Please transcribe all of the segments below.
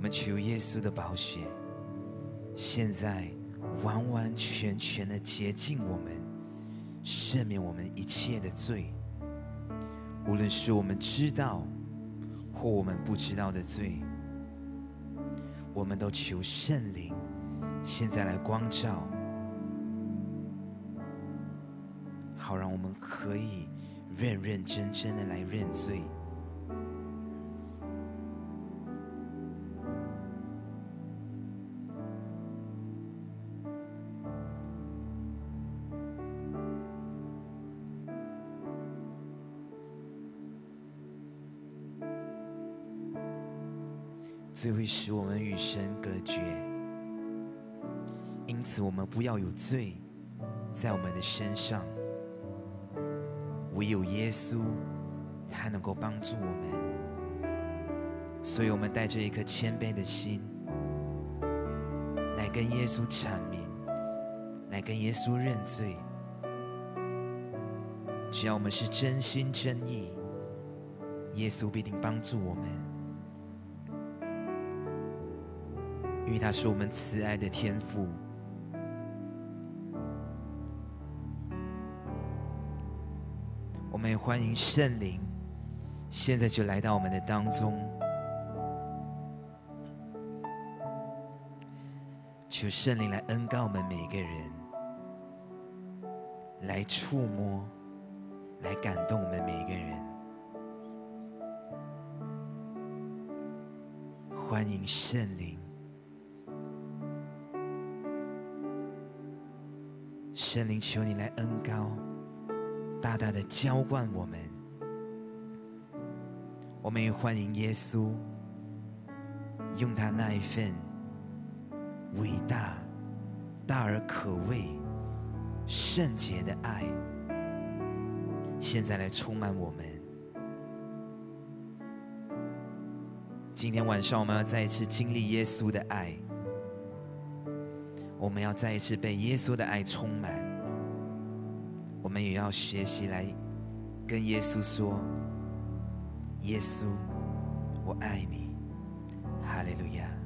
我们求耶稣的宝血，现在完完全全的洁净我们，赦免我们一切的罪，无论是我们知道或我们不知道的罪，我们都求圣灵现在来光照，好让我们可以认认真真的来认罪。罪会使我们与神隔绝，因此我们不要有罪在我们的身上。唯有耶稣，他能够帮助我们，所以我们带着一颗谦卑的心，来跟耶稣阐明，来跟耶稣认罪。只要我们是真心真意，耶稣必定帮助我们。因为他是我们慈爱的天父，我们也欢迎圣灵，现在就来到我们的当中，求圣灵来恩告我们每一个人，来触摸，来感动我们每一个人，欢迎圣灵。圣灵，求你来恩高，大大的浇灌我们。我们也欢迎耶稣，用他那一份伟大、大而可畏、圣洁的爱，现在来充满我们。今天晚上，我们要再一次经历耶稣的爱。我们要再一次被耶稣的爱充满，我们也要学习来跟耶稣说：“耶稣，我爱你。”哈利路亚。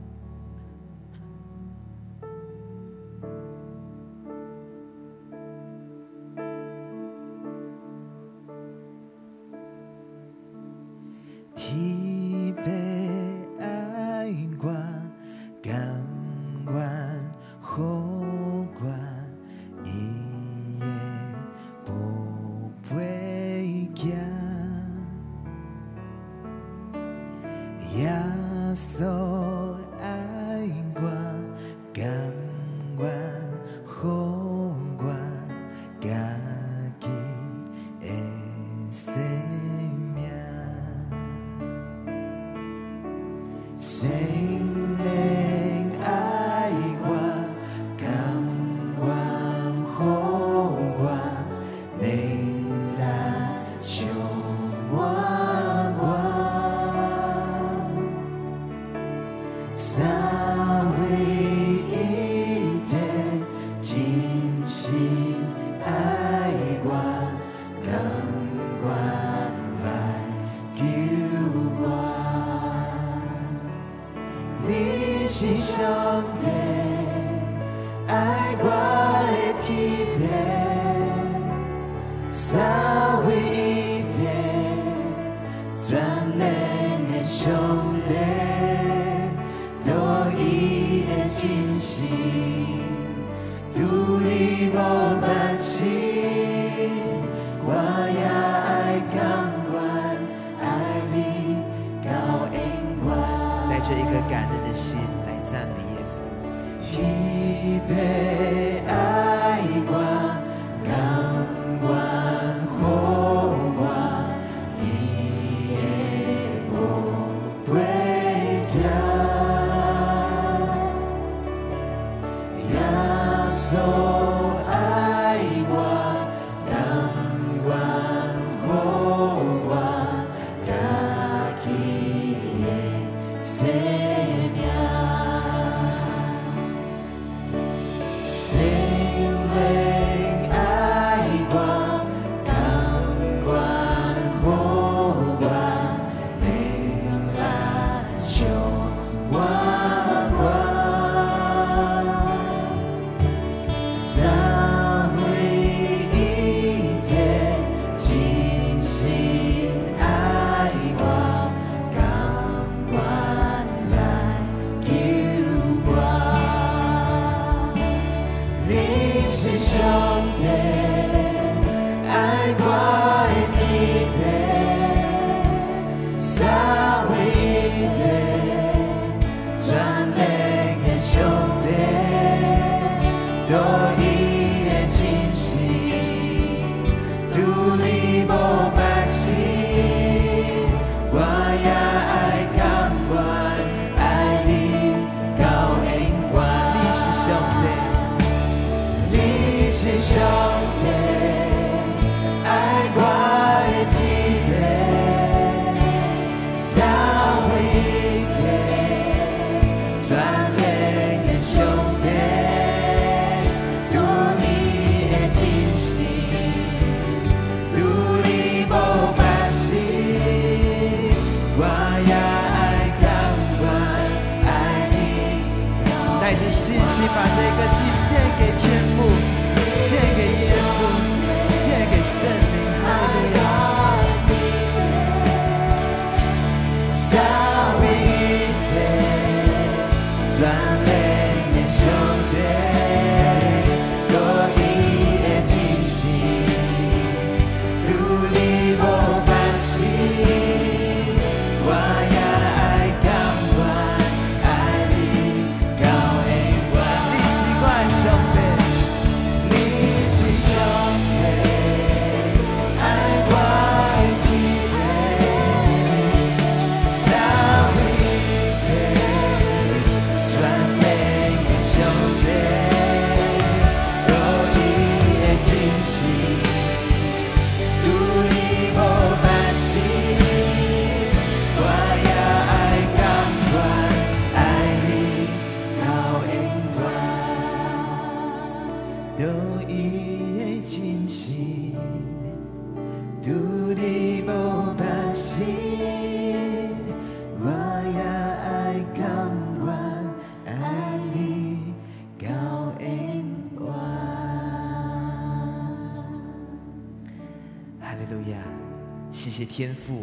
天父，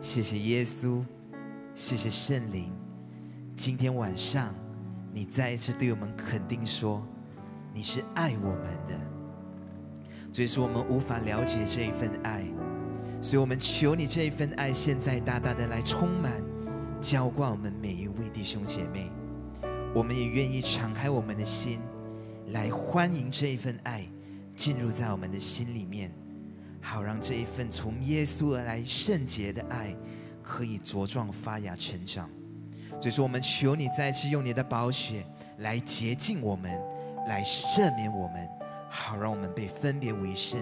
谢谢耶稣，谢谢圣灵。今天晚上，你再一次对我们肯定说，你是爱我们的。所以说，我们无法了解这一份爱，所以我们求你这一份爱，现在大大的来充满、浇灌我们每一位弟兄姐妹。我们也愿意敞开我们的心，来欢迎这一份爱进入在我们的心里面。好让这一份从耶稣而来圣洁的爱，可以茁壮发芽成长。所以说，我们求你再次用你的宝血来洁净我们，来赦免我们，好让我们被分别为圣，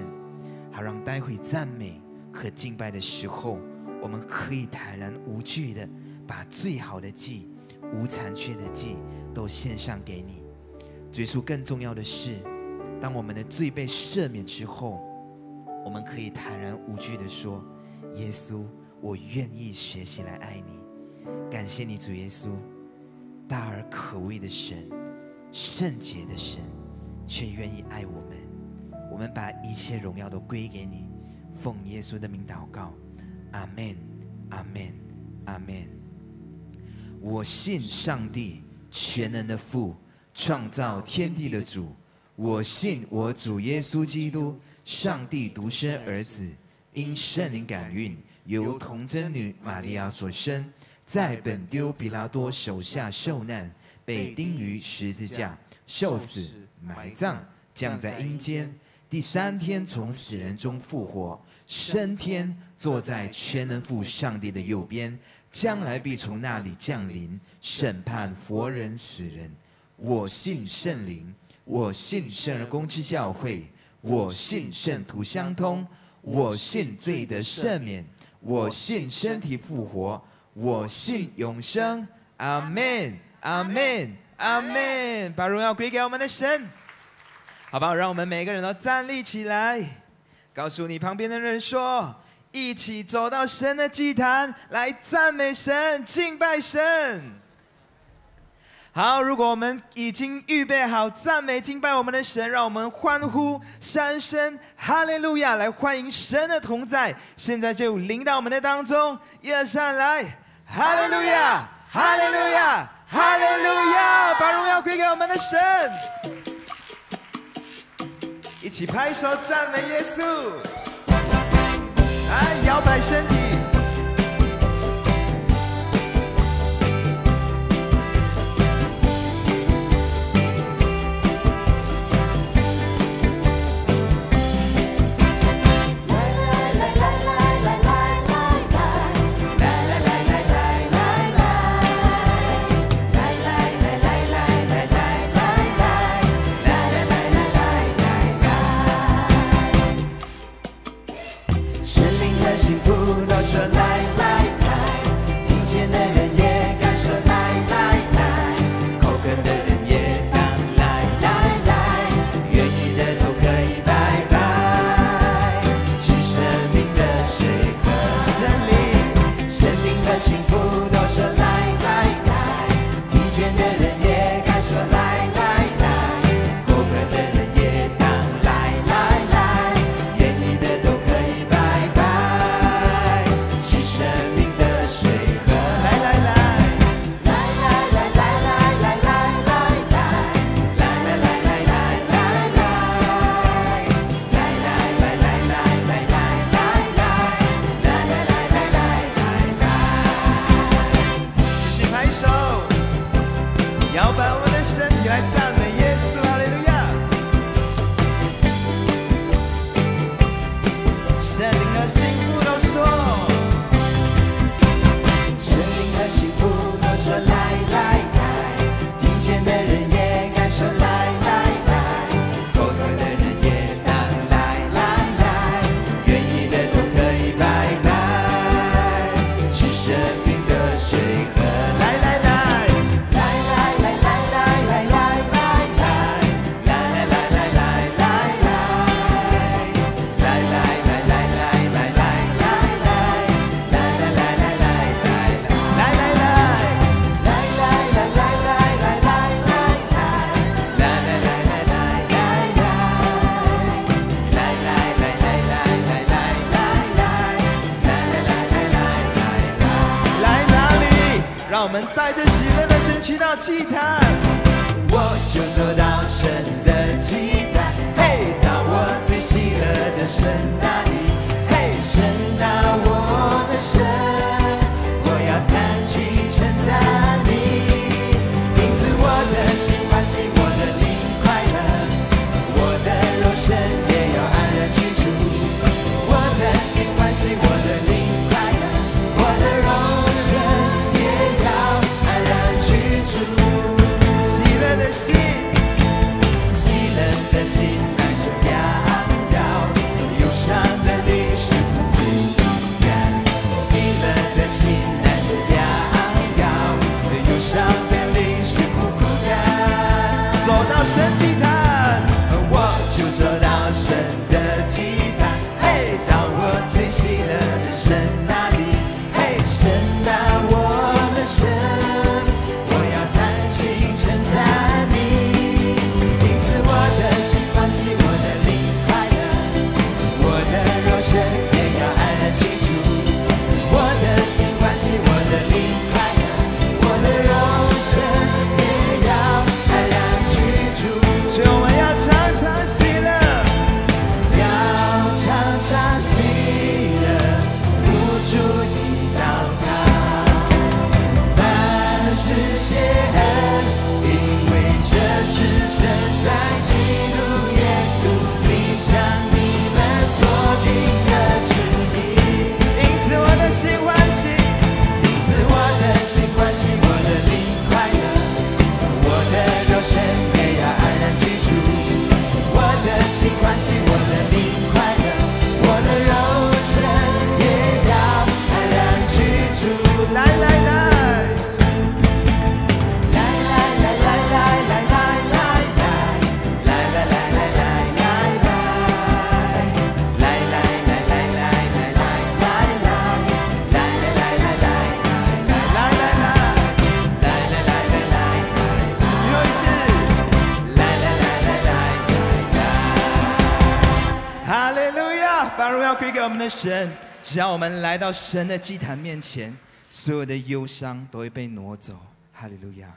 好让待会赞美和敬拜的时候，我们可以坦然无惧的把最好的祭、无残缺的祭都献上给你。最初更重要的是，当我们的罪被赦免之后。我们可以坦然无惧的说：“耶稣，我愿意学习来爱你。感谢你，主耶稣，大而可畏的神，圣洁的神，却愿意爱我们。我们把一切荣耀都归给你，奉耶稣的名祷告，阿门，阿门，阿门。我信上帝全能的父，创造天地的主。我信我主耶稣基督。”上帝独生儿子因圣灵感孕，由童贞女玛利亚所生，在本丢比拉多手下受难，被钉于十字架，受死、埋葬，降在阴间，第三天从死人中复活，升天，坐在全能父上帝的右边，将来必从那里降临，审判活人死人。我信圣灵，我信圣而公之教会。我信圣徒相通，我信罪的赦免，我信身体复活，我信永生。阿门，阿门，阿门。把荣耀归给我们的神。好吧，让我们每个人都站立起来，告诉你旁边的人说：一起走到神的祭坛来赞美神、敬拜神。好，如果我们已经预备好赞美敬拜我们的神，让我们欢呼三声哈利路亚，来欢迎神的同在。现在就临到我们的当中，一二三，来哈利路亚，哈利路亚，哈利路亚，把荣耀归给我们的神。一起拍手赞美耶稣，来摇摆身体。神，只要我们来到神的祭坛面前，所有的忧伤都会被挪走。哈利路亚。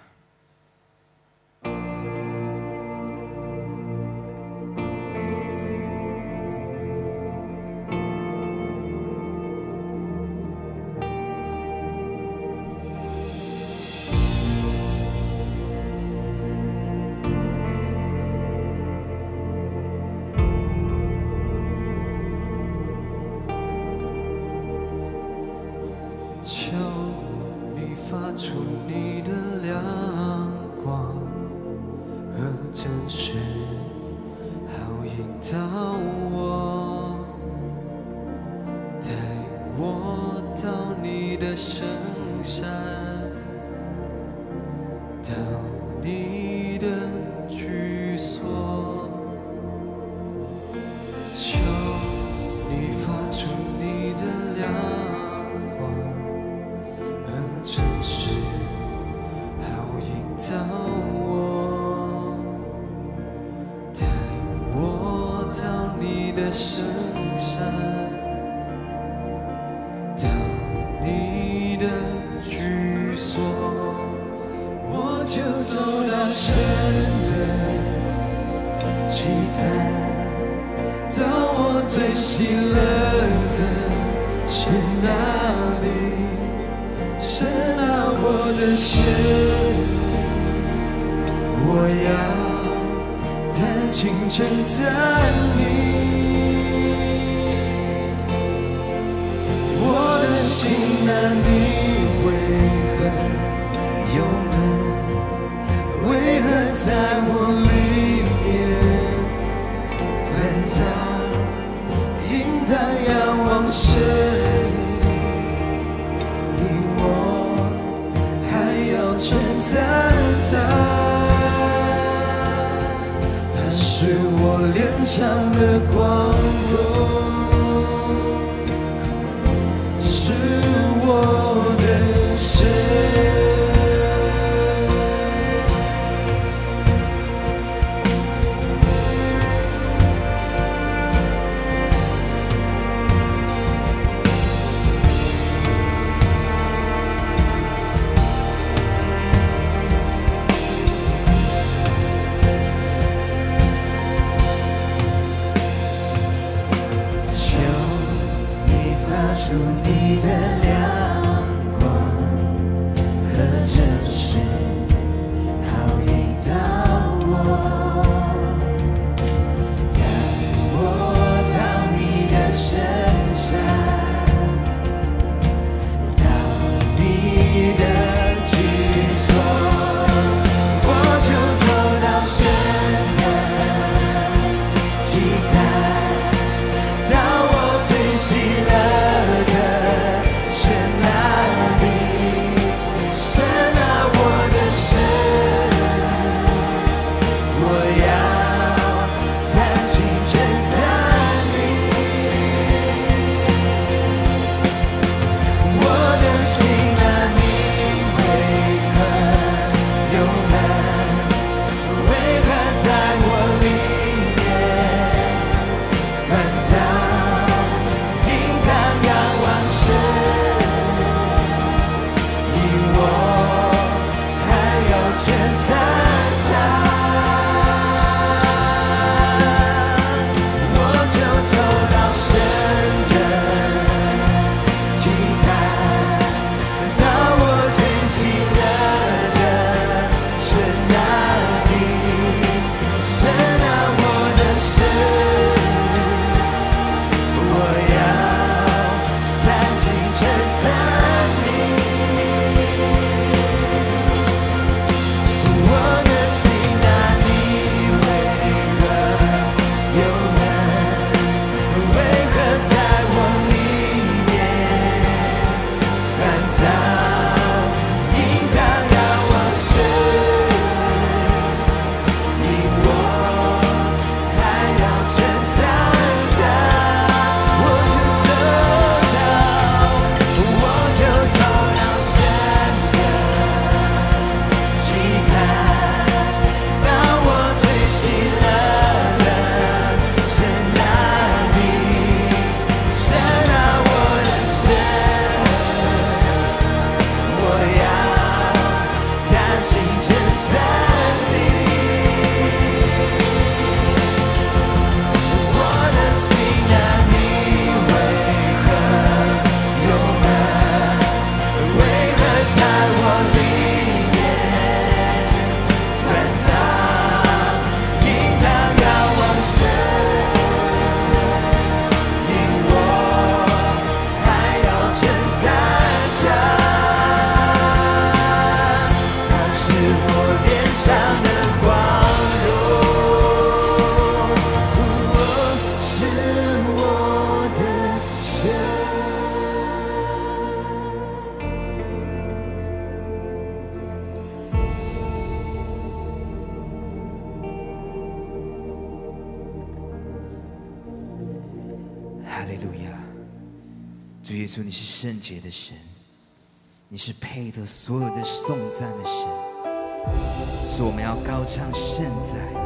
我们要高唱现在，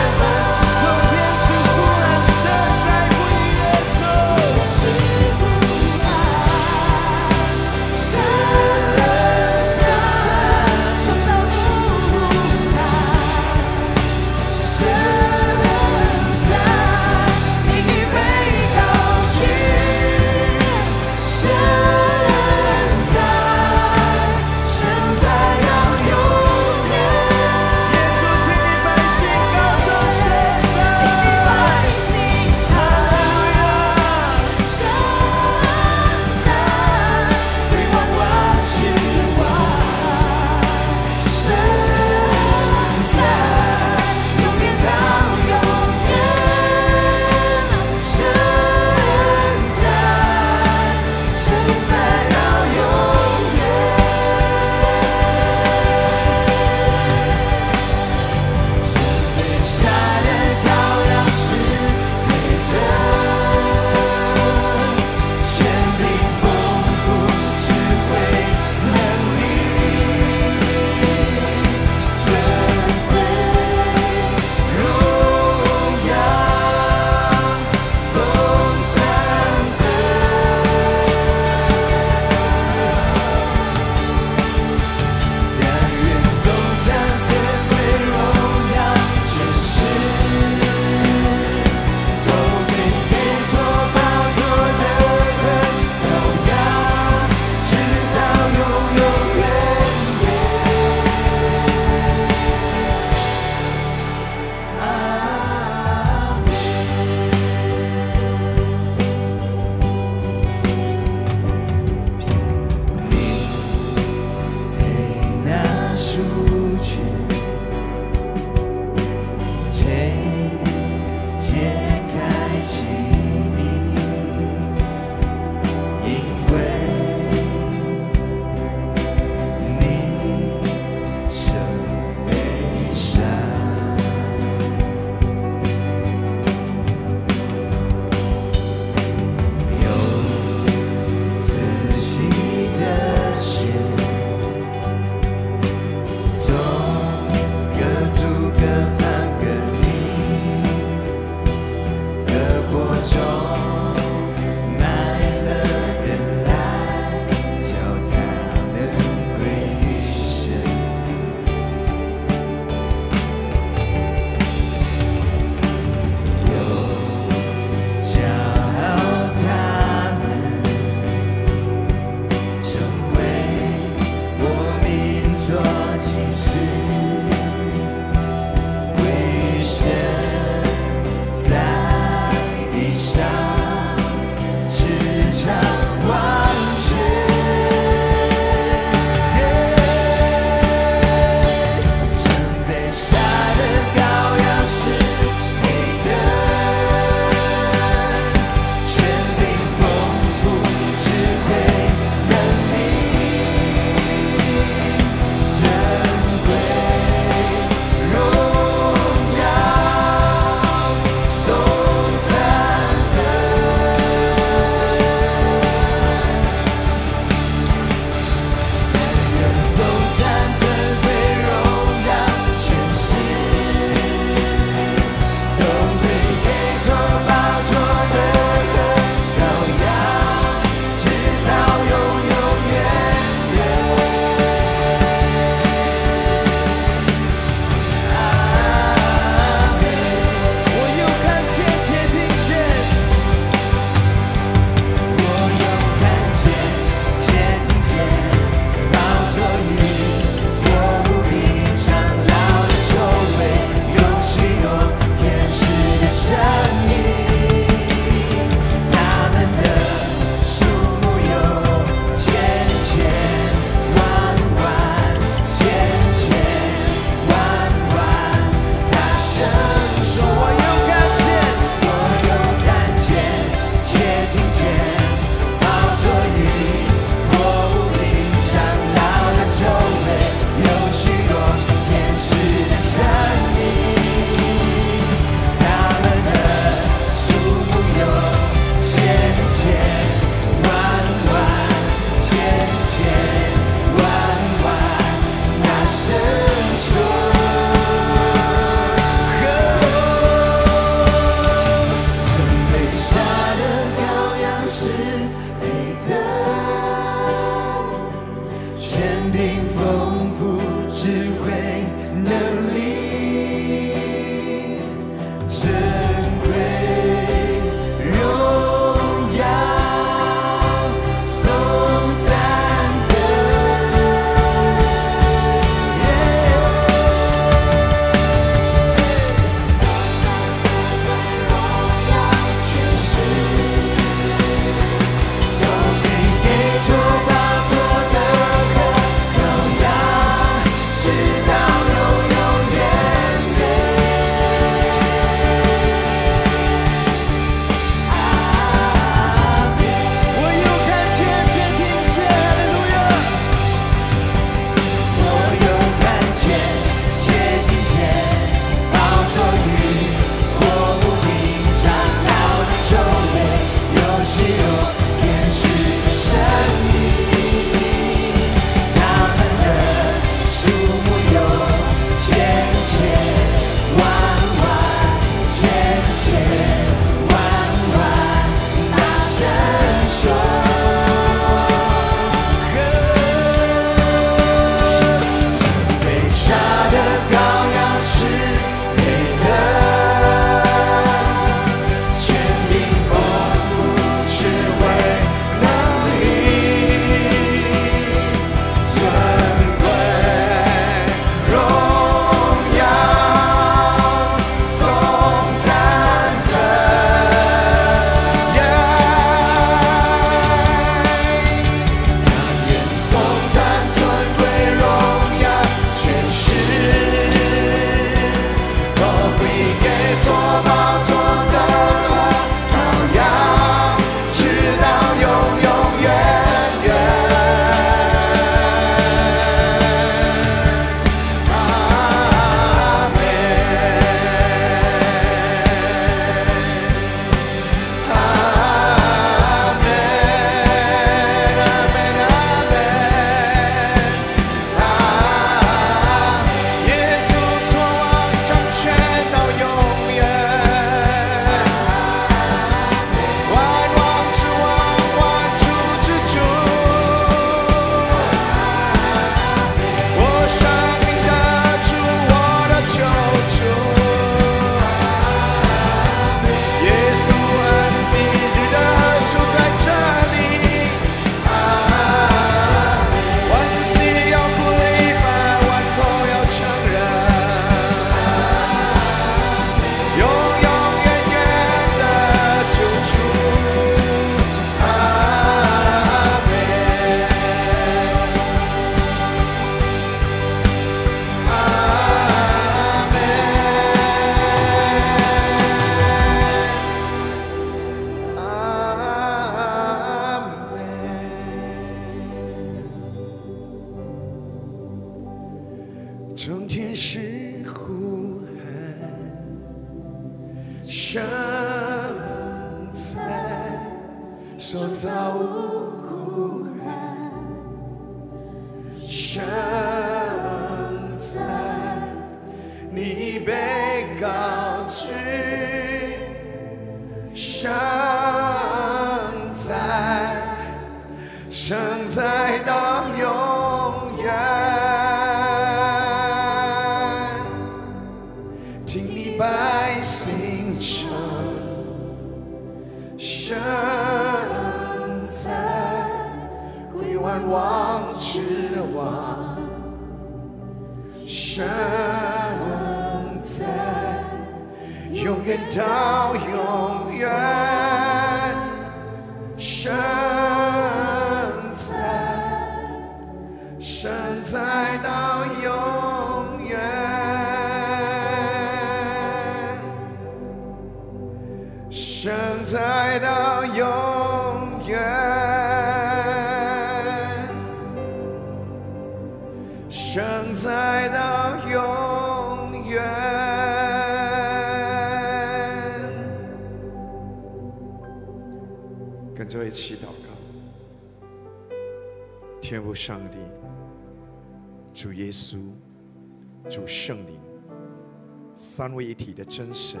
三位一体的真神。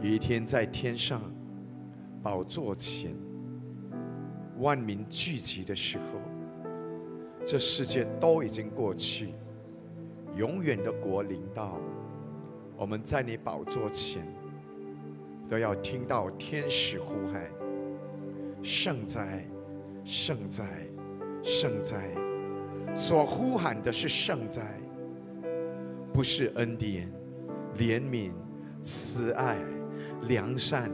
有一天在天上宝座前，万民聚集的时候，这世界都已经过去，永远的国临到，我们在你宝座前，都要听到天使呼喊：圣哉，圣哉，圣哉！所呼喊的是圣哉，不是恩典、怜悯、慈爱。良善、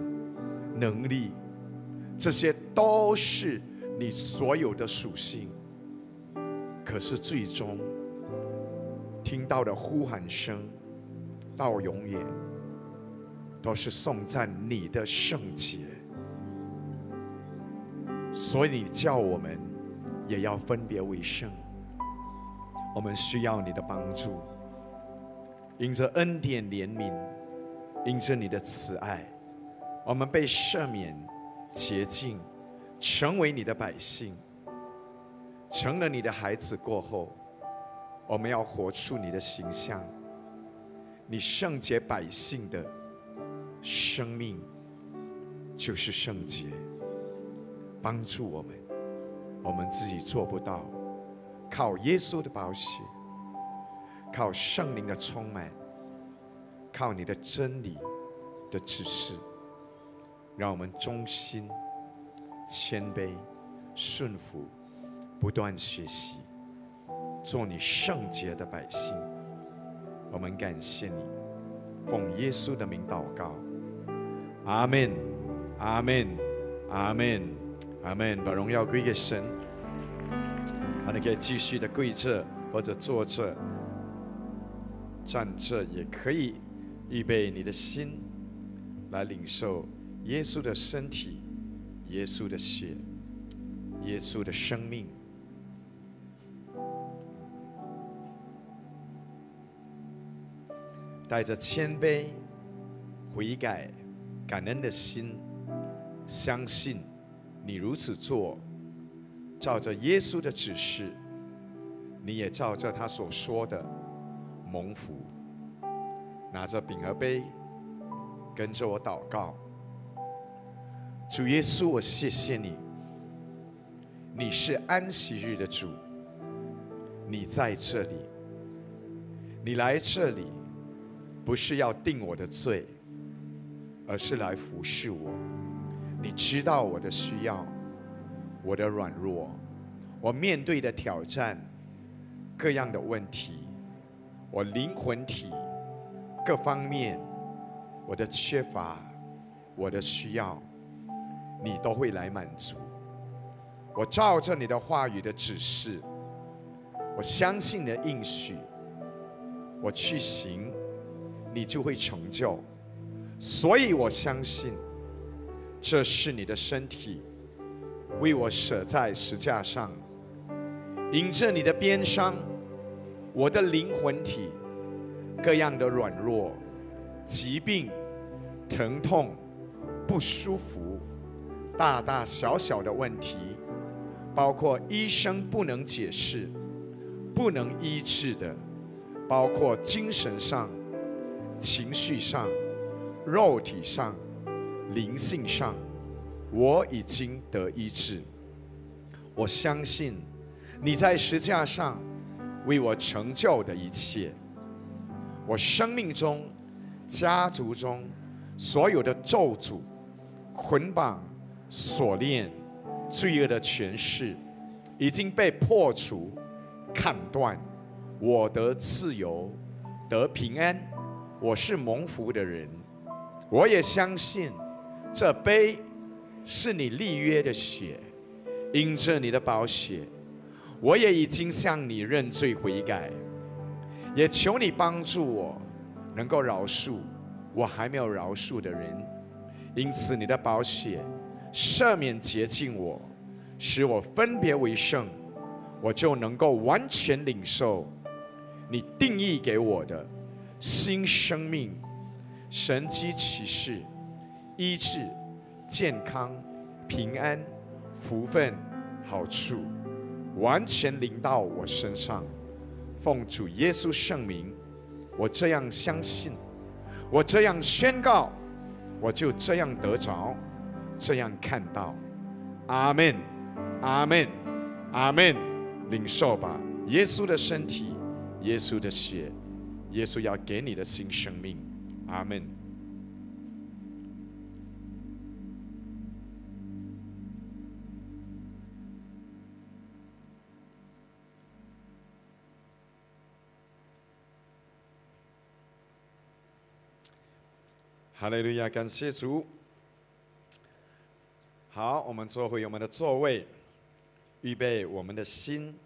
能力，这些都是你所有的属性。可是最终听到的呼喊声，到永远都是颂赞你的圣洁。所以你叫我们也要分别为圣。我们需要你的帮助，因着恩典怜悯。因着你的慈爱，我们被赦免、洁净，成为你的百姓，成了你的孩子过后，我们要活出你的形象。你圣洁百姓的生命就是圣洁，帮助我们，我们自己做不到，靠耶稣的保险，靠圣灵的充满。靠你的真理的指示，让我们忠心、谦卑、顺服，不断学习，做你圣洁的百姓。我们感谢你，奉耶稣的名祷告，阿门，阿门，阿门，阿门。把荣耀归给神。好，你可以继续的跪着，或者坐着、站着也可以。预备你的心，来领受耶稣的身体、耶稣的血、耶稣的生命。带着谦卑、悔改、感恩的心，相信你如此做，照着耶稣的指示，你也照着他所说的蒙福。拿着饼和杯，跟着我祷告。主耶稣，我谢谢你，你是安息日的主，你在这里，你来这里不是要定我的罪，而是来服侍我。你知道我的需要，我的软弱，我面对的挑战，各样的问题，我灵魂体。各方面，我的缺乏，我的需要，你都会来满足。我照着你的话语的指示，我相信你的应许，我去行，你就会成就。所以我相信，这是你的身体，为我舍在石架上，迎着你的鞭伤，我的灵魂体各样的软弱、疾病、疼痛、不舒服，大大小小的问题，包括医生不能解释、不能医治的，包括精神上、情绪上、肉体上、灵性上，我已经得医治。我相信你在石架上为我成就的一切，我生命中、家族中所有的咒诅、捆绑、锁链、罪恶的权势，已经被破除、砍断。我得自由，得平安。我是蒙福的人。我也相信这杯是你立约的血。因着你的宝血，我也已经向你认罪悔改，也求你帮助我，能够饶恕我还没有饶恕的人。因此，你的宝血赦免洁净我，使我分别为圣，我就能够完全领受你定义给我的新生命、神机启示、医治、健康、平安。福分、好处，完全临到我身上。奉主耶稣圣名，我这样相信，我这样宣告，我就这样得着，这样看到。阿门，阿门，阿门。领受吧，耶稣的身体，耶稣的血，耶稣要给你的新生命。阿门。哈利路亚，感谢主。好，我们坐回我们的座位，预备我们的心，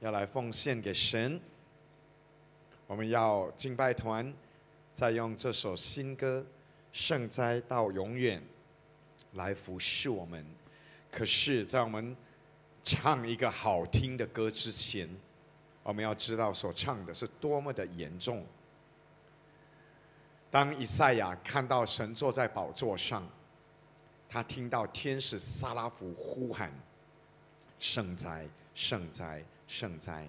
要来奉献给神。我们要敬拜团再用这首新歌《圣哉到永远》来服侍我们。可是，在我们唱一个好听的歌之前，我们要知道所唱的是多么的严重。当以赛亚看到神坐在宝座上，他听到天使撒拉弗呼喊：“圣哉，圣哉，圣哉！”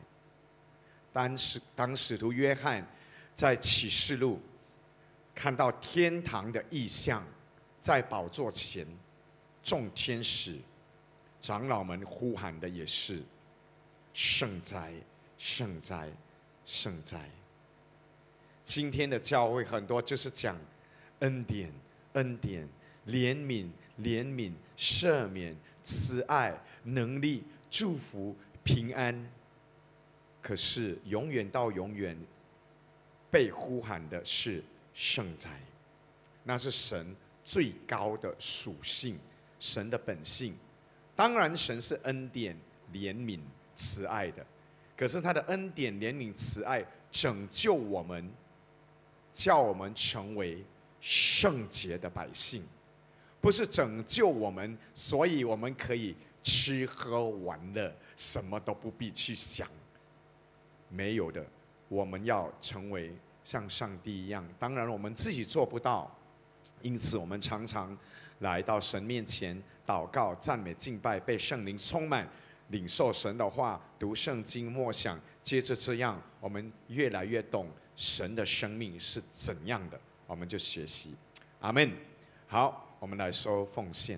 当时，当使徒约翰在启示录看到天堂的异象，在宝座前，众天使、长老们呼喊的也是：“圣哉，圣哉，圣哉！”今天的教会很多就是讲恩典、恩典、怜悯、怜悯、赦免、慈爱、能力、祝福、平安。可是永远到永远被呼喊的是圣哉，那是神最高的属性，神的本性。当然，神是恩典、怜悯、慈爱的。可是他的恩典、怜悯、慈爱拯救我们。叫我们成为圣洁的百姓，不是拯救我们，所以我们可以吃喝玩乐，什么都不必去想。没有的，我们要成为像上帝一样。当然，我们自己做不到，因此我们常常来到神面前祷告、赞美、敬拜，被圣灵充满，领受神的话，读圣经、默想，接着这样，我们越来越懂。神的生命是怎样的，我们就学习。阿门。好，我们来说奉献。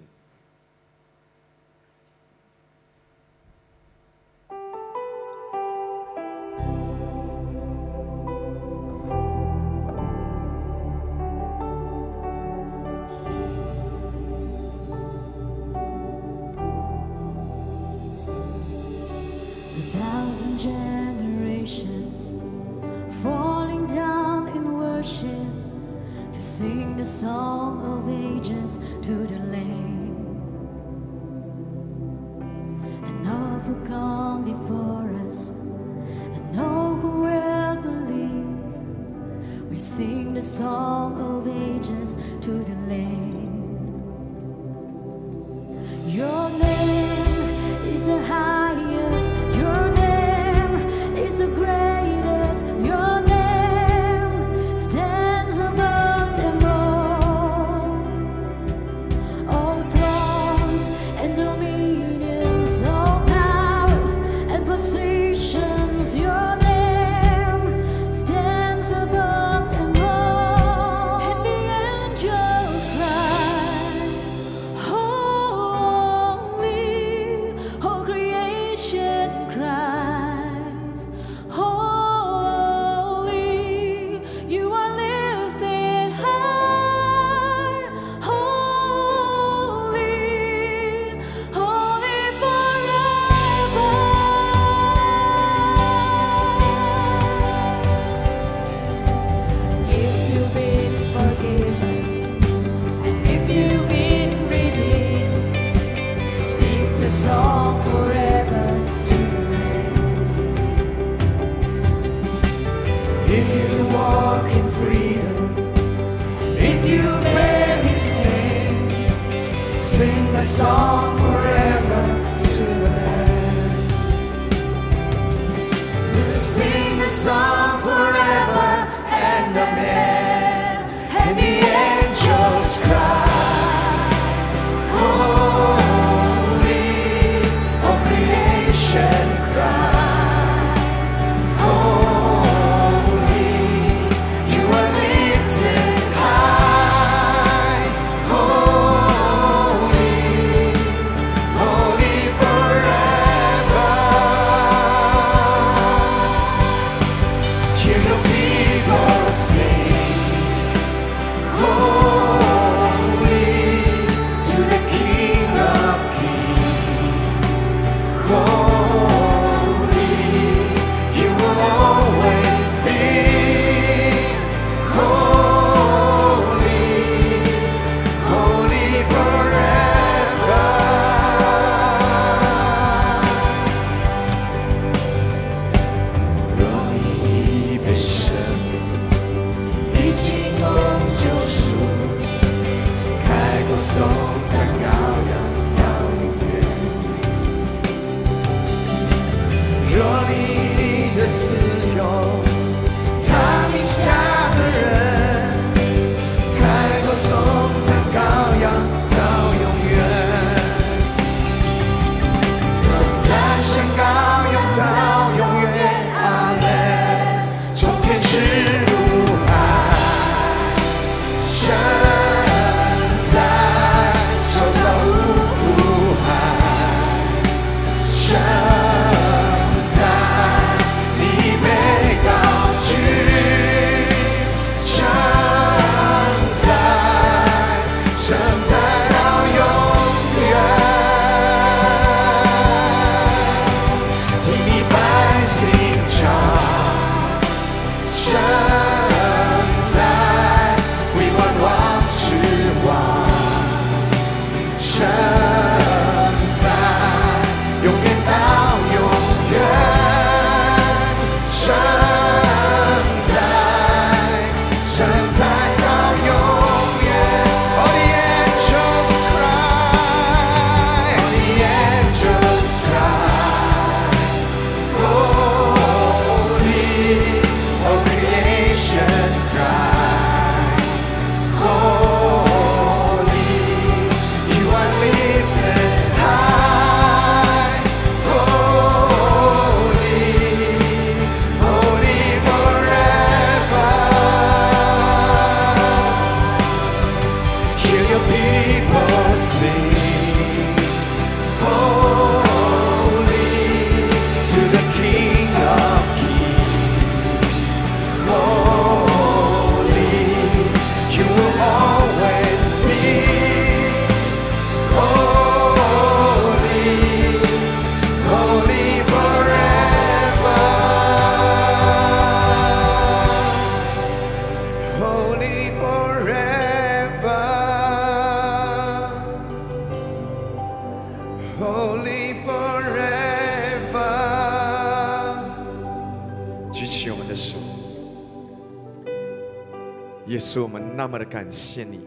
那么的感谢你。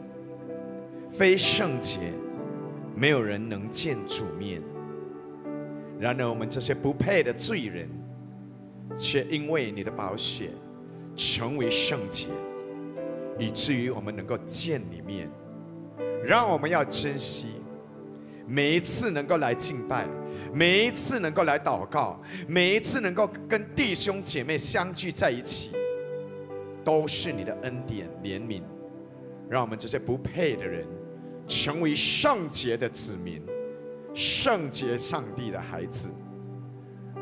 非圣洁，没有人能见主面。然而，我们这些不配的罪人，却因为你的宝血，成为圣洁，以至于我们能够见你面。让我们要珍惜每一次能够来敬拜，每一次能够来祷告，每一次能够跟弟兄姐妹相聚在一起，都是你的恩典怜悯，让我们这些不配的人，成为圣洁的子民，圣洁上帝的孩子。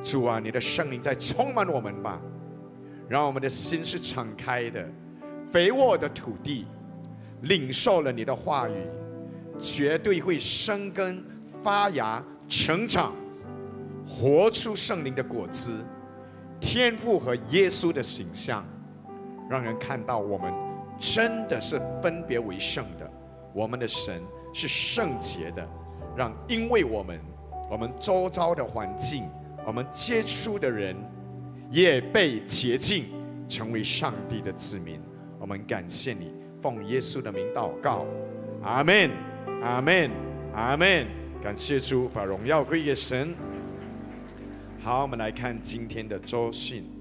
主啊，你的圣灵在充满我们吧，让我们的心是敞开的，肥沃的土地，领受了你的话语，绝对会生根发芽、成长，活出圣灵的果子，天赋和耶稣的形象，让人看到我们真的是分别为圣的，我们的神是圣洁的，让因为我们我们周遭的环境，我们接触的人也被洁净，成为上帝的子民。我们感谢你，奉耶稣的名祷告，阿门，阿门。阿门。感谢主，把荣耀归给神。好，我们来看今天的周讯。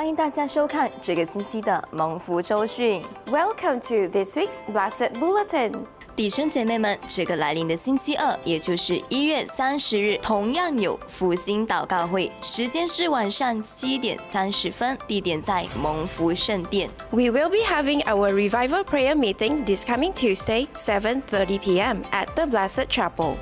欢迎大家收看这个星期的蒙福周讯。Welcome to this week's Blessed Bulletin. 弟兄姐妹们，这个来临的星期二，也就是一月三十日，同样有复兴祷告会，时间是晚上七点三十分，地点在蒙福圣殿。We will be having our revival prayer meeting this coming Tuesday, seven thirty p.m. at the Blessed Chapel.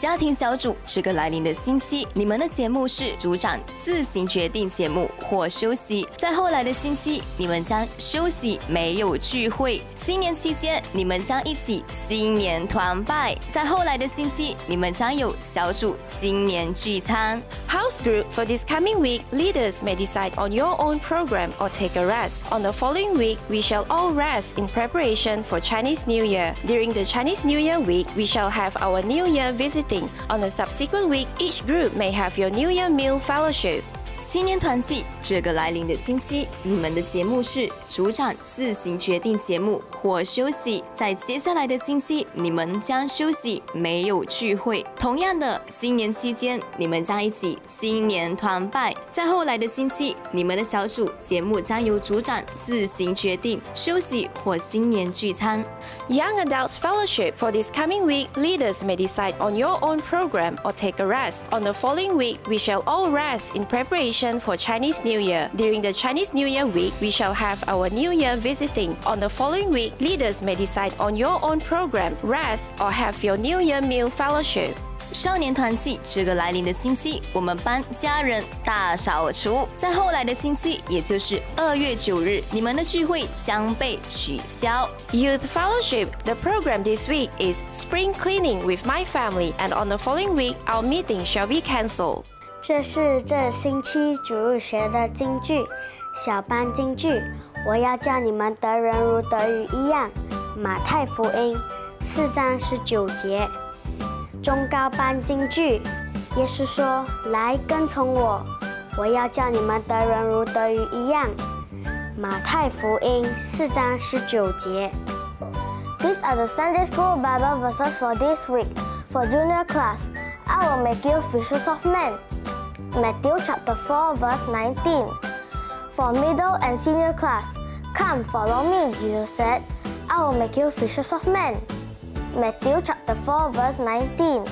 家庭小组，这个来临的星期，你们的节目是组长自行决定节目或休息。在后来的星期，你们将休息，没有聚会。新年期间，你们将一起新年团拜。在后来的星期，你们将有小组新年聚餐。 House group for this coming week, leaders may decide on your own program or take a rest. On the following week, we shall all rest in preparation for Chinese New Year. During the Chinese New Year week, we shall have our New Year visiting. On the subsequent week, each group may have your New Year meal fellowship. 新年团契，这个来临的星期，你们的节目是组长自行决定节目或休息。在接下来的星期，你们将休息，没有聚会。同样的，新年期间，你们将一起新年团拜。在后来的星期，你们的小组节目将由组长自行决定休息或新年聚餐。Young Adults Fellowship for this coming week, leaders may decide on your own program or take a rest. On the following week, we shall all rest in preparation for Chinese New Year. During the Chinese New Year week, we shall have our New Year visiting. On the following week, leaders may decide on your own program, rest, or have your New Year meal fellowship. 少年团契，这个来临的星期，我们班家人大扫除。在后来的星期，也就是二月九日，你们的聚会将被取消。 Youth Fellowship, the program this week is Spring Cleaning with My Family, and on the following week, our meeting shall be cancelled. 这是这星期主日学的金句，小班金句。我要叫你们得人如得鱼一样。马太福音四章十九节。中高班金句，耶稣说：“来跟从我，我要叫你们得人如得鱼一样。”马太福音四章十九节。These are the Sunday School Bible verses for this week. For junior class, I will make you fishers of men. Matthew chapter 4 verse 19. For middle and senior class, come follow me, Jesus said. I will make you fishers of men. Matthew chapter 4 verse 19.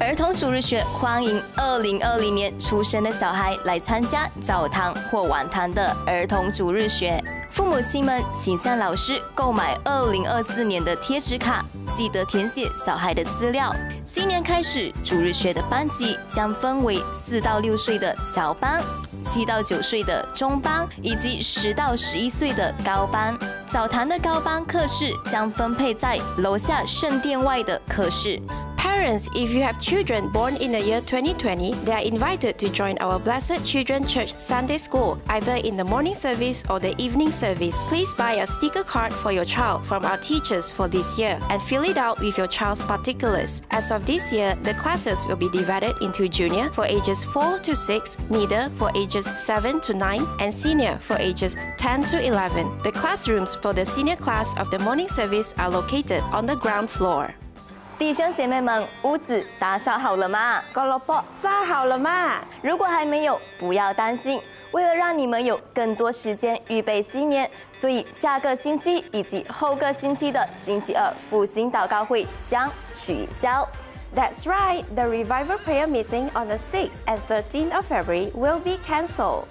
儿童主日学欢迎二零二零年出生的小孩来参加早堂或晚堂的儿童主日学。父母亲们请向老师购买二零二四年的贴纸卡，记得填写小孩的资料。今年开始，主日学的班级将分为四到六岁的小班。七到九岁的中班以及十到十一岁的高班，澡堂的高班课室将分配在楼下圣殿外的课室。Parents, if you have children born in the year 2020, they are invited to join our Blessed Children Church Sunday School, either in the morning service or the evening service. Please buy a sticker card for your child from our teachers for this year and fill it out with your child's particulars. As of this year, the classes will be divided into junior for ages 4 to 6, middle for ages 7 to 9, and senior for ages 10 to 11. The classrooms for the senior class of the morning service are located on the ground floor. 弟兄姐妹们，屋子打扫好了吗？高萝卜炸好了吗？如果还没有，不要担心。为了让你们有更多时间预备新年，所以下个星期以及后个星期的星期二复兴祷告会将取消。That's right, the revival prayer meeting on the 6th and 13th of February will be cancelled.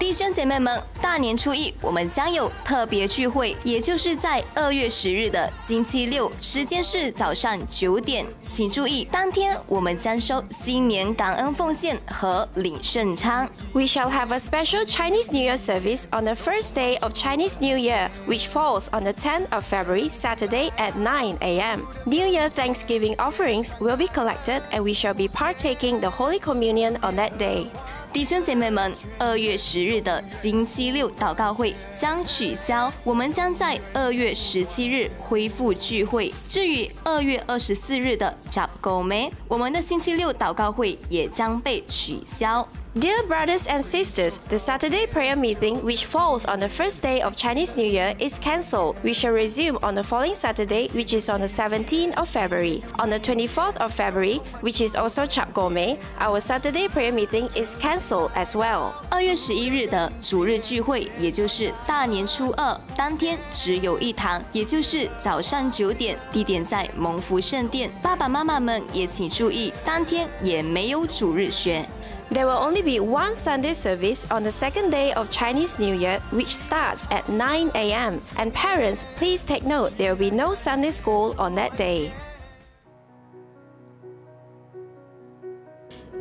弟兄姐妹们，大年初一我们将有特别聚会，也就是在二月十日的星期六，时间是早上九点。请注意，当天我们将收新年感恩奉献和领圣餐。We shall have a special Chinese New Year service on the first day of Chinese New Year, which falls on the 10th of February, Saturday at 9 a.m. New Year Thanksgiving offerings will be collected and we shall be partaking the Holy Communion on that day. 弟兄姐妹们，二月十日的星期六祷告会将取消，我们将在二月十七日恢复聚会。至于二月二十四日的找狗梅，我们的星期六祷告会也将被取消。Dear brothers and sisters, the Saturday prayer meeting, which falls on the first day of Chinese New Year, is cancelled. We shall resume on the following Saturday, which is on the 17th of February. On the 24th of February, which is also Chap Gome, our Saturday prayer meeting is cancelled as well. 二月十一日的主日聚会，也就是大年初二当天，只有一堂，也就是早上九点，地点在蒙福圣殿。爸爸妈妈们也请注意，当天也没有主日学。 There will only be one Sunday service on the second day of Chinese New Year, which starts at 9 a.m. And parents, please take note there will be no Sunday school on that day.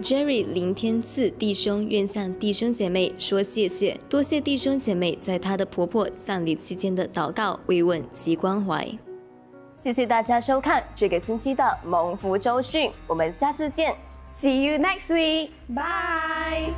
Jerry 林天赐弟兄愿向弟兄姐妹说谢谢，多谢弟兄姐妹在她的婆婆丧礼期间的祷告、慰问及关怀。谢谢大家收看这个星期的蒙福周讯，我们下次见。See you next week. Bye.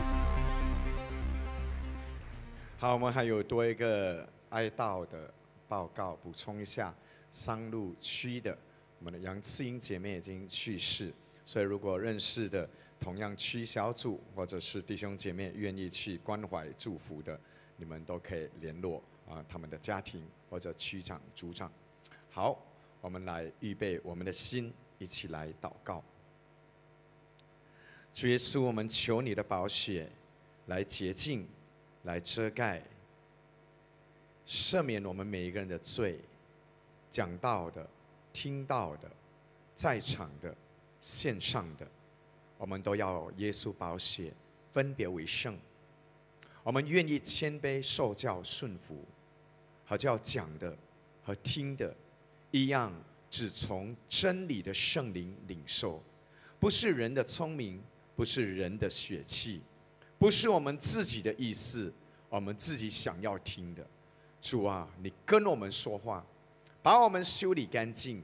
好，我们还有多一个哀悼的报告，补充一下，商路区的我们的杨次英姐妹已经去世，所以如果认识的同样区小组或者是弟兄姐妹愿意去关怀祝福的，你们都可以联络啊他们的家庭或者区长、组长。好，我们来预备我们的心，一起来祷告。主耶稣，我们求你的宝血来洁净。来遮盖、赦免我们每一个人的罪，讲到的、听到的、在场的、线上的，我们都要耶稣宝血分别为圣。我们愿意谦卑受教顺服，好叫讲的和听的一样，只从真理的圣灵领受，不是人的聪明，不是人的血气。不是我们自己的意思，我们自己想要听的。主啊，你跟我们说话，把我们修理干净，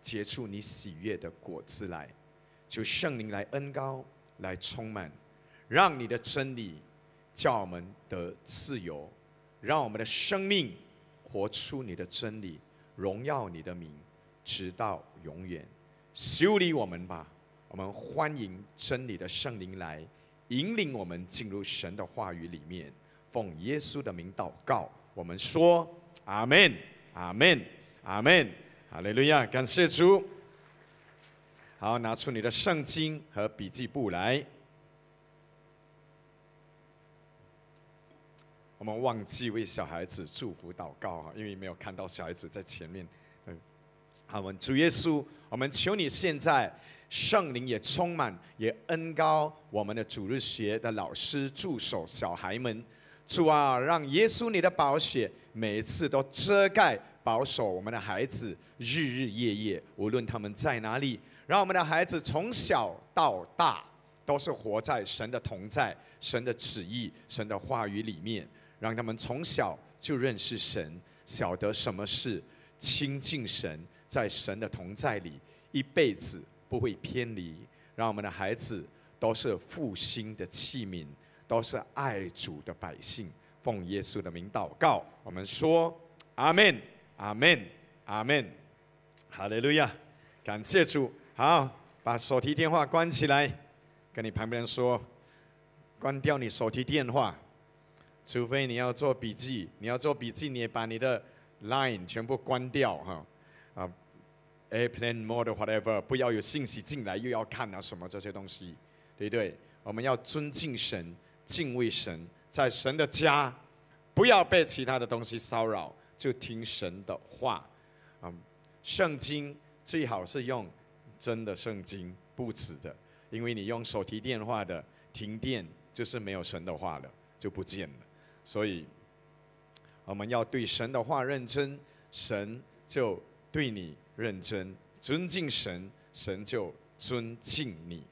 结出你喜悦的果子来。求圣灵来恩高，来充满，让你的真理叫我们得自由，让我们的生命活出你的真理，荣耀你的名，直到永远。修理我们吧，我们欢迎真理的圣灵来。引领我们进入神的话语里面，奉耶稣的名祷告。我们说：阿门，阿门，阿门，哈利路亚！感谢主。好，拿出你的圣经和笔记簿来。我们忘记为小孩子祝福祷告啊，因为没有看到小孩子在前面。嗯，好，我们主耶稣，我们求你现在。圣灵也充满，也恩高我们的主日学的老师、助手、小孩们。主啊，让耶稣你的宝血每一次都遮盖、保守我们的孩子，日日夜夜，无论他们在哪里，让我们的孩子从小到大都是活在神的同在、神的旨意、神的话语里面，让他们从小就认识神，晓得什么是亲近神，在神的同在里一辈子。不会偏离，让我们的孩子都是复兴的器皿，都是爱主的百姓。奉耶稣的名祷告，我们说阿门，阿门，阿门，哈利路亚！感谢主。好，把手提电话关起来，跟你旁边人说，关掉你手提电话，除非你要做笔记，你要做笔记，你也把你的 Line 全部关掉哈，啊。Airplane mode whatever，不要有信息进来又要看啊什么这些东西，对不对？我们要尊敬神，敬畏神，在神的家，不要被其他的东西骚扰，就听神的话。嗯，圣经最好是用真的圣经，不纸的，因为你用手提电话的，停电就是没有神的话了，就不见了。所以我们要对神的话认真，神就对你。认真尊敬神，神就尊敬你。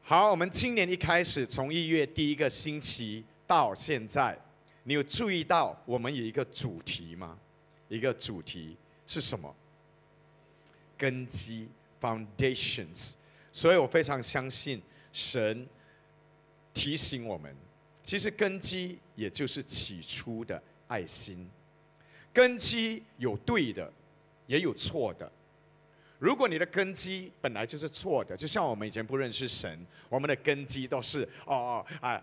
好，我们今年一开始，从一月第一个星期到现在，你有注意到我们有一个主题吗？一个主题是什么？根基 （foundations）。所以我非常相信神提醒我们，其实根基也就是起初的爱心。根基有对的，也有错的。如果你的根基本来就是错的，就像我们以前不认识神，我们的根基都是哦哦啊，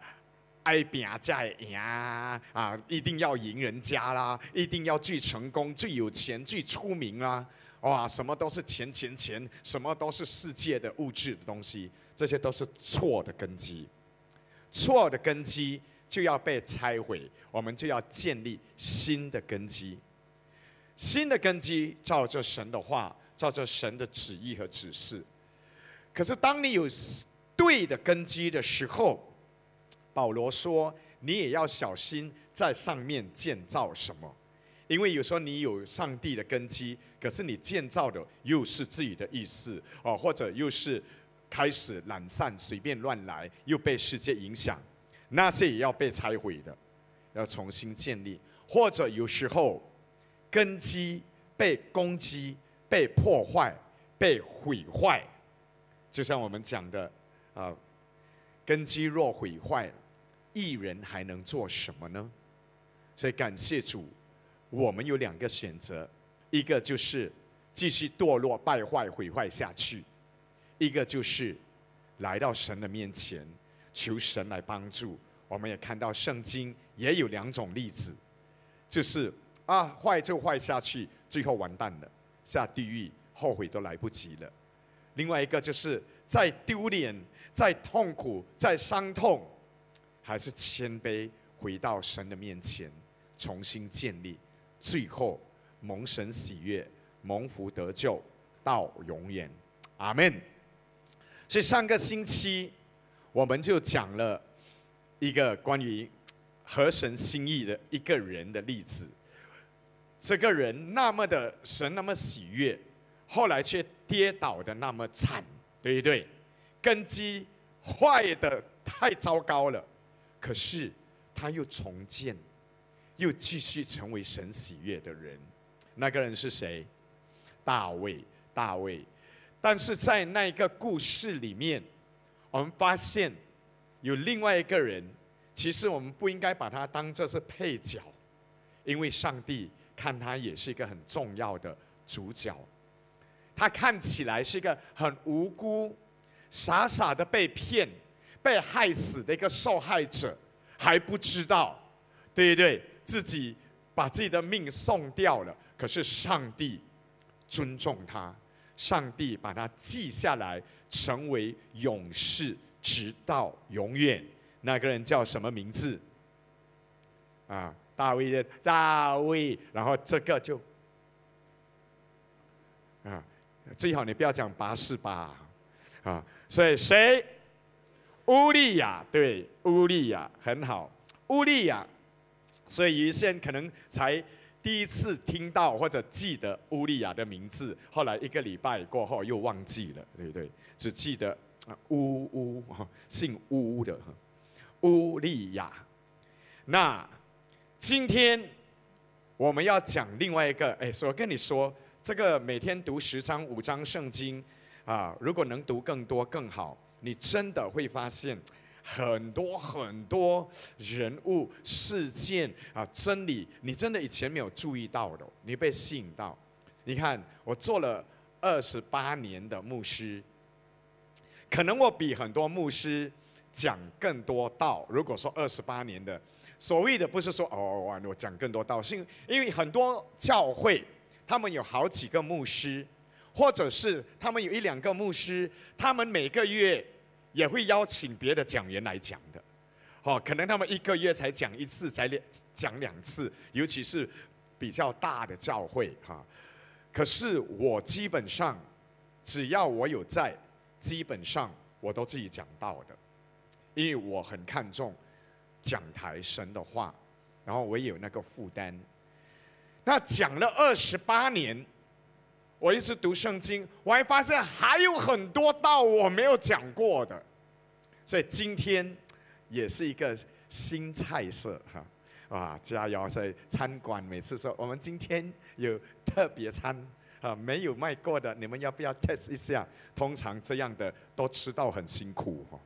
爱拼才会赢啊，啊一定要赢人家啦，一定要最成功、最有钱、最出名啦，哇，什么都是钱钱钱，什么都是世界的物质的东西，这些都是错的根基。错的根基就要被拆毁，我们就要建立新的根基。新的根基照着神的话。照着神的旨意和指示，可是当你有对的根基的时候，保罗说你也要小心在上面建造什么，因为有时候你有上帝的根基，可是你建造的又是自己的意思哦，或者又是开始懒散随便乱来，又被世界影响，那些也要被拆毁的，要重新建立，或者有时候根基被攻击。被破坏、被毁坏，就像我们讲的，啊，根基若毁坏，艺人还能做什么呢？所以感谢主，我们有两个选择，一个就是继续堕落、败坏、毁坏下去，一个就是来到神的面前，求神来帮助。我们也看到圣经也有两种例子，就是啊，坏就坏下去，最后完蛋了。下地狱，后悔都来不及了。另外一个就是在丢脸、在痛苦、在伤痛，还是谦卑回到神的面前，重新建立，最后蒙神喜悦、蒙福得救到永远。阿门。所以上个星期我们就讲了一个关于合神心意的一个人的例子。这个人那么的神那么喜悦，后来却跌倒的那么惨，对不对？根基坏的太糟糕了，可是他又重建，又继续成为神喜悦的人。那个人是谁？大卫，大卫。但是在那一个故事里面，我们发现有另外一个人，其实我们不应该把他当作是配角，因为上帝。看他也是一个很重要的主角，他看起来是一个很无辜、傻傻的被骗、被害死的一个受害者，还不知道，对不对？自己把自己的命送掉了，可是上帝尊重他，上帝把他记下来，成为勇士，直到永远。那个人叫什么名字？啊？大卫的大卫，然后这个就啊，最好你不要讲八四八啊。所以谁？乌利亚对，乌利亚很好，乌利亚。所以有一些人可能才第一次听到或者记得乌利亚的名字，后来一个礼拜过后又忘记了，对不对？只记得乌乌姓乌的乌利亚。那。今天我们要讲另外一个，哎，我跟你说，这个每天读十章五章圣经，啊，如果能读更多更好，你真的会发现很多很多人物事件啊，真理，你真的以前没有注意到的，你被吸引到。你看，我做了二十八年的牧师，可能我比很多牧师讲更多道。如果说二十八年的。所谓的不是说哦，我讲更多道，是因为很多教会他们有好几个牧师，或者是他们有一两个牧师，他们每个月也会邀请别的讲员来讲的，哦，可能他们一个月才讲一次，才两讲两次，尤其是比较大的教会哈。可是我基本上只要我有在，基本上我都自己讲道的，因为我很看重。讲台神的话，然后我也有那个负担。那讲了二十八年，我一直读圣经，我还发现还有很多道我没有讲过的，所以今天也是一个新菜色哈。啊，加油！在餐馆每次说我们今天有特别餐啊，没有卖过的，你们要不要 test 一下？通常这样的都吃到很辛苦哈。哦，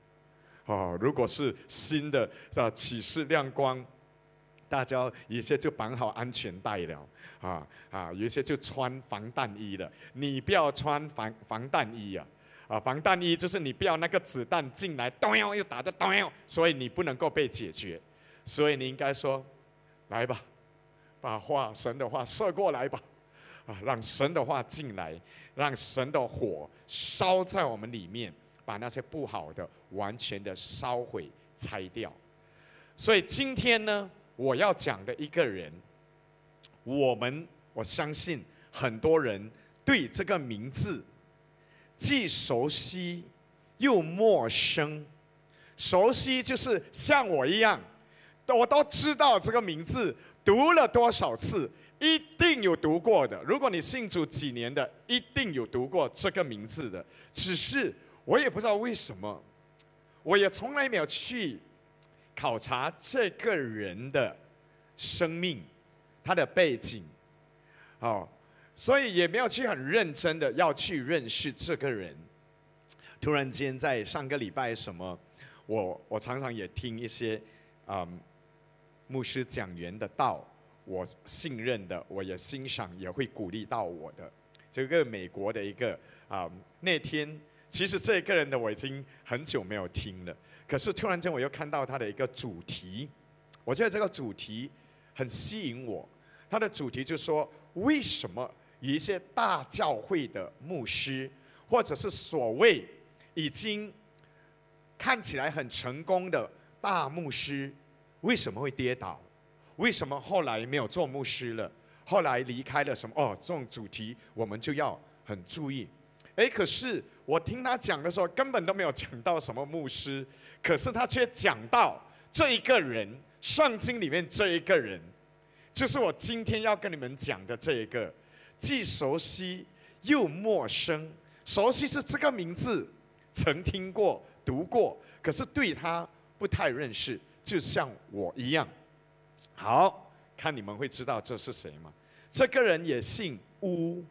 哦如果是新的啊启示亮光，大家有些就绑好安全带了，啊啊，有些就穿防弹衣了。你不要穿防防弹衣啊，啊，防弹衣就是你不要那个子弹进来，咚又打的咚，所以你不能够被解决。所以你应该说，来吧，把话神的话射过来吧，啊，让神的话进来，让神的火烧在我们里面。把那些不好的完全的烧毁、拆掉。所以今天呢，我要讲的一个人，我们我相信很多人对这个名字既熟悉又陌生。熟悉就是像我一样，我都知道这个名字，读了多少次，一定有读过的。如果你信主几年的，一定有读过这个名字的，只是。我也不知道为什么，我也从来没有去考察这个人的生命，他的背景，哦，所以也没有去很认真的要去认识这个人。突然间在上个礼拜什么，我我常常也听一些啊牧师讲员的道，我信任的，我也欣赏，也会鼓励到我的这个美国的一个啊那天。其实这一个人的我已经很久没有听了，可是突然间我又看到他的一个主题，我觉得这个主题很吸引我。他的主题就是说，为什么一些大教会的牧师，或者是所谓已经看起来很成功的大牧师，为什么会跌倒？为什么后来没有做牧师了？后来离开了什么？哦，这种主题我们就要很注意。哎，可是我听他讲的时候，根本都没有讲到什么牧师，可是他却讲到这一个人，圣经里面这一个人，就是我今天要跟你们讲的这一个，既熟悉又陌生。熟悉是这个名字，曾听过、读过，可是对他不太认识，就像我一样。好看，你们会知道这是谁吗？这个人也姓乌。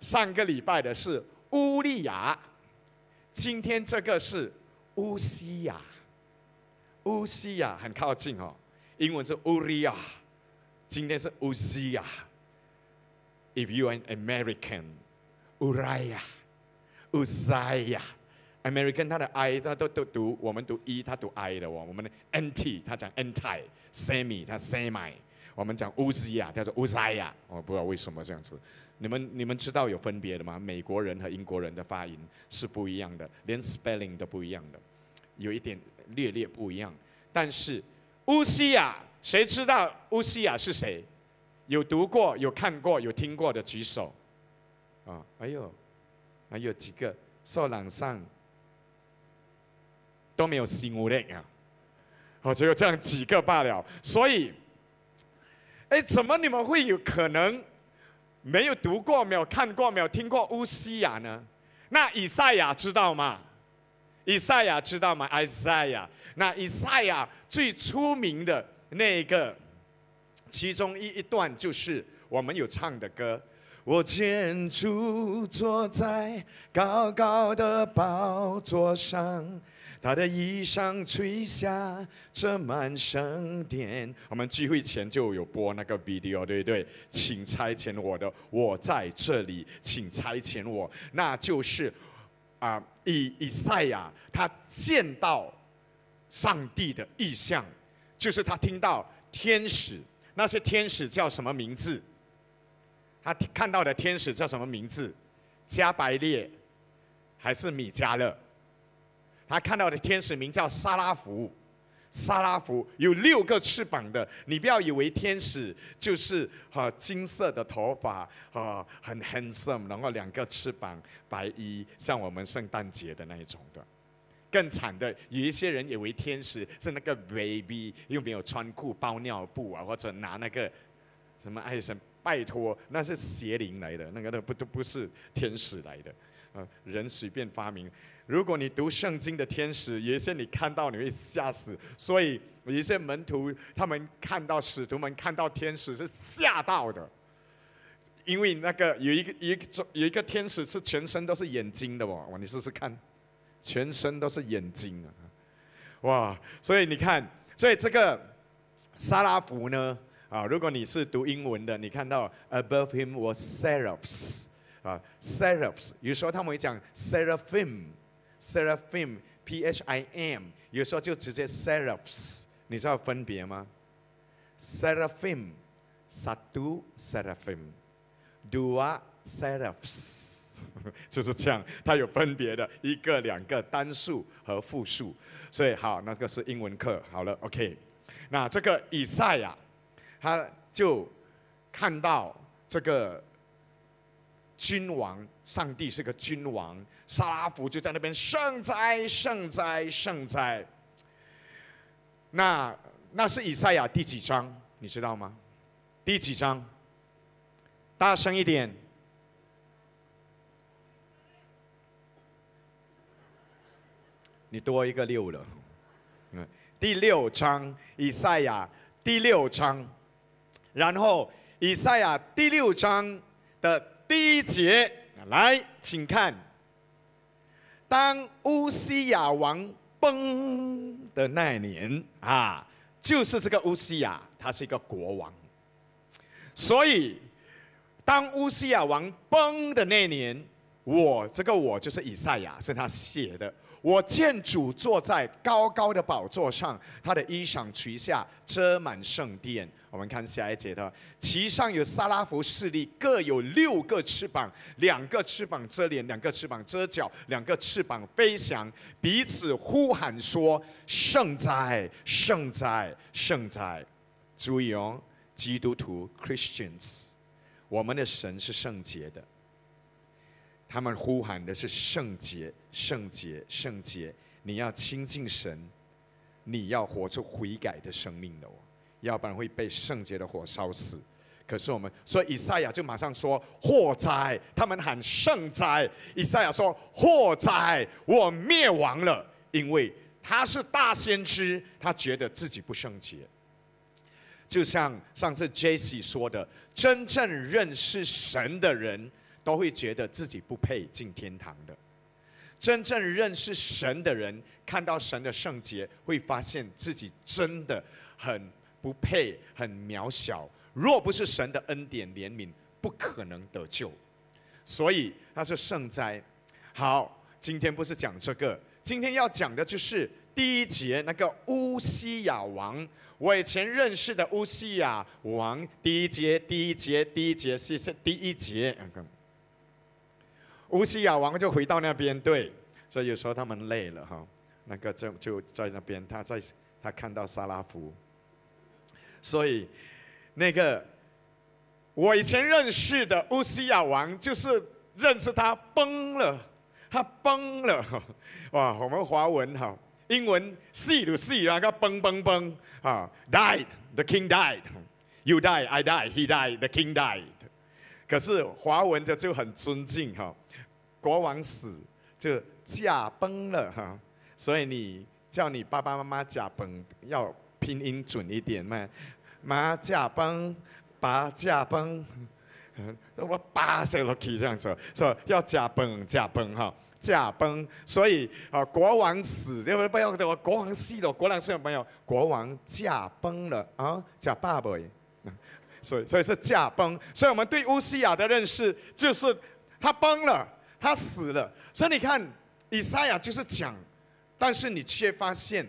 上个礼拜的是乌利亚，今天这个是乌西亚。乌西亚很靠近哦，英文是乌利亚，今天是乌西亚。If you are American，乌拉亚，乌塞亚，American 他的 I 他都都读，我们读 E 他读 I 的哦，我们的 NT 他讲 anti，semi 他 semi，我们讲乌西亚叫做乌塞亚，我不知道为什么这样子。你们你们知道有分别的吗？美国人和英国人的发音是不一样的，连 spelling 都不一样的，有一点略略不一样。但是乌西亚，谁知道乌西亚是谁？有读过、有看过、有听过的举手。啊，哎呦，还有几个受朗上都没有新乌的啊，哦，只有这样几个罢了。所以，哎，怎么你们会有可能？没有读过，没有看过，没有听过乌西亚呢？那以赛亚知道吗？以赛亚知道吗？以赛亚，那以赛亚最出名的那个，其中一一段就是我们有唱的歌。我见主坐在高高的宝座上。他的衣裳垂下，这满圣殿。我们聚会前就有播那个 video，对不对？请差遣我的，我在这里，请差遣我。那就是啊，以以赛亚他见到上帝的意象，就是他听到天使，那些天使叫什么名字？他看到的天使叫什么名字？加百列还是米迦勒？他看到的天使名叫沙拉福，沙拉福有六个翅膀的。你不要以为天使就是哈金色的头发，哈很 handsome，然后两个翅膀，白衣，像我们圣诞节的那一种的。更惨的，有一些人以为天使是那个 baby，又没有穿裤包尿布啊，或者拿那个什么爱神，拜托，那是邪灵来的，那个都不都不是天使来的，啊，人随便发明。如果你读圣经的天使，有一些你看到你会吓死，所以有一些门徒他们看到使徒们看到天使是吓到的，因为那个有一个一个有一个天使是全身都是眼睛的哦，你试试看，全身都是眼睛啊！哇，所以你看，所以这个沙拉弗呢，啊，如果你是读英文的，你看到 above him was seraphs 啊，seraphs，有时候他们会讲 seraphim Seraphim, P-H-I-M，有时候就直接 seraphs，你知道分别吗？seraphim satu seraphim，dua seraphs。就是这样，它有分别的，一个、两个单数和复数，所以好，那个是英文课，好了，OK。那这个以赛亚，他就看到这个君王，上帝是个君王，沙拉夫就在那边圣哉，圣哉，圣哉。那那是以赛亚第几章？你知道吗？第几章？大声一点。你多一个六了，嗯，第六章以赛亚第六章，然后以赛亚第六章的第一节，来，请看，当乌西亚王崩的那年啊，就是这个乌西亚，他是一个国王，所以当乌西亚王崩的那年，我这个我就是以赛亚，是他写的。我见主坐在高高的宝座上，他的衣裳垂下，遮满圣殿。我们看下一节的，其上有撒拉弗势力，各有六个翅膀，两个翅膀遮脸，两个翅膀遮脚，两个翅膀飞翔，彼此呼喊说：“圣哉，圣哉，圣哉！”注意哦，基督徒 Christians，我们的神是圣洁的。他们呼喊的是圣洁、圣洁、圣洁。你要亲近神，你要活出悔改的生命的哦，要不然会被圣洁的火烧死。可是我们，所以以赛亚就马上说：“祸灾！”他们喊“圣灾！”以赛亚说：“祸灾！我灭亡了，因为他是大先知，他觉得自己不圣洁。”就像上次 J.C. 说的：“真正认识神的人。”都会觉得自己不配进天堂的。真正认识神的人，看到神的圣洁，会发现自己真的很不配、很渺小。若不是神的恩典怜悯，不可能得救。所以他是圣哉。好，今天不是讲这个，今天要讲的就是第一节那个乌西亚王。我以前认识的乌西亚王，第一节，第一节，第一节，是是第一节。乌西亚王就回到那边，对，所以有时候他们累了哈，那个就就在那边，他在他看到萨拉夫，所以那个我以前认识的乌西亚王，就是认识他崩了，他崩了，哇，我们华文哈，英文死就死，那个崩崩崩。啊，died，the king died，you die，I die，he die the king died，可是华文的就很尊敬哈。国王死就驾崩了哈，所以你叫你爸爸妈妈驾崩要拼音准一点嘛，妈驾崩，爸驾崩，我爸写落去这样子，说要驾崩驾崩哈，驾崩，所以啊国王死，要不不要我国王死了，国王死了没有？国王驾崩了啊，驾爸爸耶，所以所以是驾崩，所以我们对乌西亚的认识就是他崩了。他死了，所以你看，以赛亚就是讲，但是你却发现，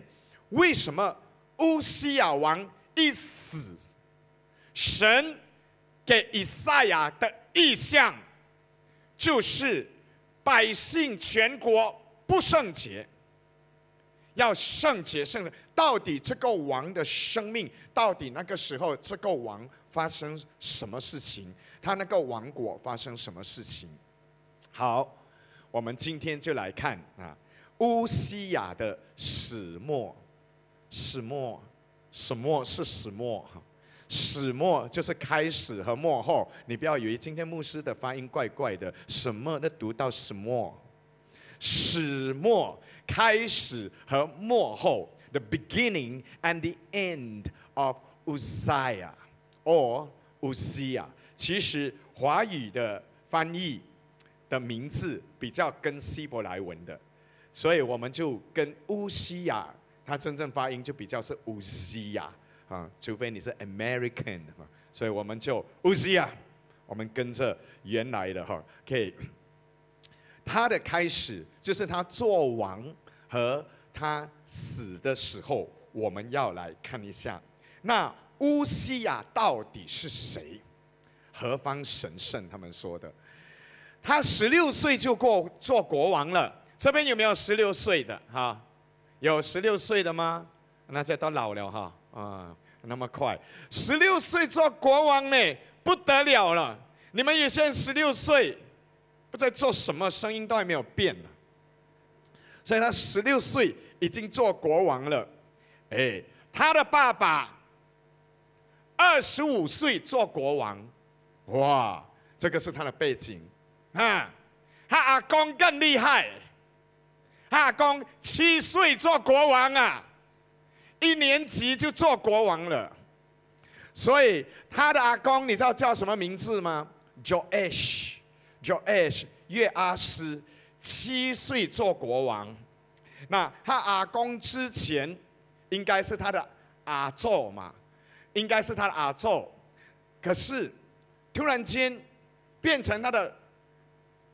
为什么乌西亚王一死，神给以赛亚的意象，就是百姓全国不圣洁，要圣洁圣。到底这个王的生命，到底那个时候这个王发生什么事情？他那个王国发生什么事情？好，我们今天就来看啊，乌西亚的始末，始末，始末是始末，始末就是开始和末后。你不要以为今天牧师的发音怪怪的，什么都读到始末，始末开始和末后，the beginning and the end of Uzziah，or Uzziah。其实华语的翻译。的名字比较跟希伯来文的，所以我们就跟乌西亚，它真正发音就比较是乌西亚啊，除非你是 American 啊，所以我们就乌西亚，我们跟着原来的哈，可以。他的开始就是他做王和他死的时候，我们要来看一下，那乌西亚到底是谁？何方神圣？他们说的，他十六岁就过做国王了。这边有没有十六岁的？哈，有十六岁的吗？那这都老了哈啊，那么快，十六岁做国王呢，不得了了。你们有些人十六岁。不知道做什么？声音都还没有变呢。所以他十六岁已经做国王了。哎，他的爸爸二十五岁做国王，哇，这个是他的背景啊。他阿公更厉害，阿公七岁做国王啊，一年级就做国王了。所以他的阿公，你知道叫什么名字吗？Joash。Joash 约阿斯七岁做国王，那他阿公之前应该是他的阿宙嘛，应该是他的阿宙，可是突然间变成他的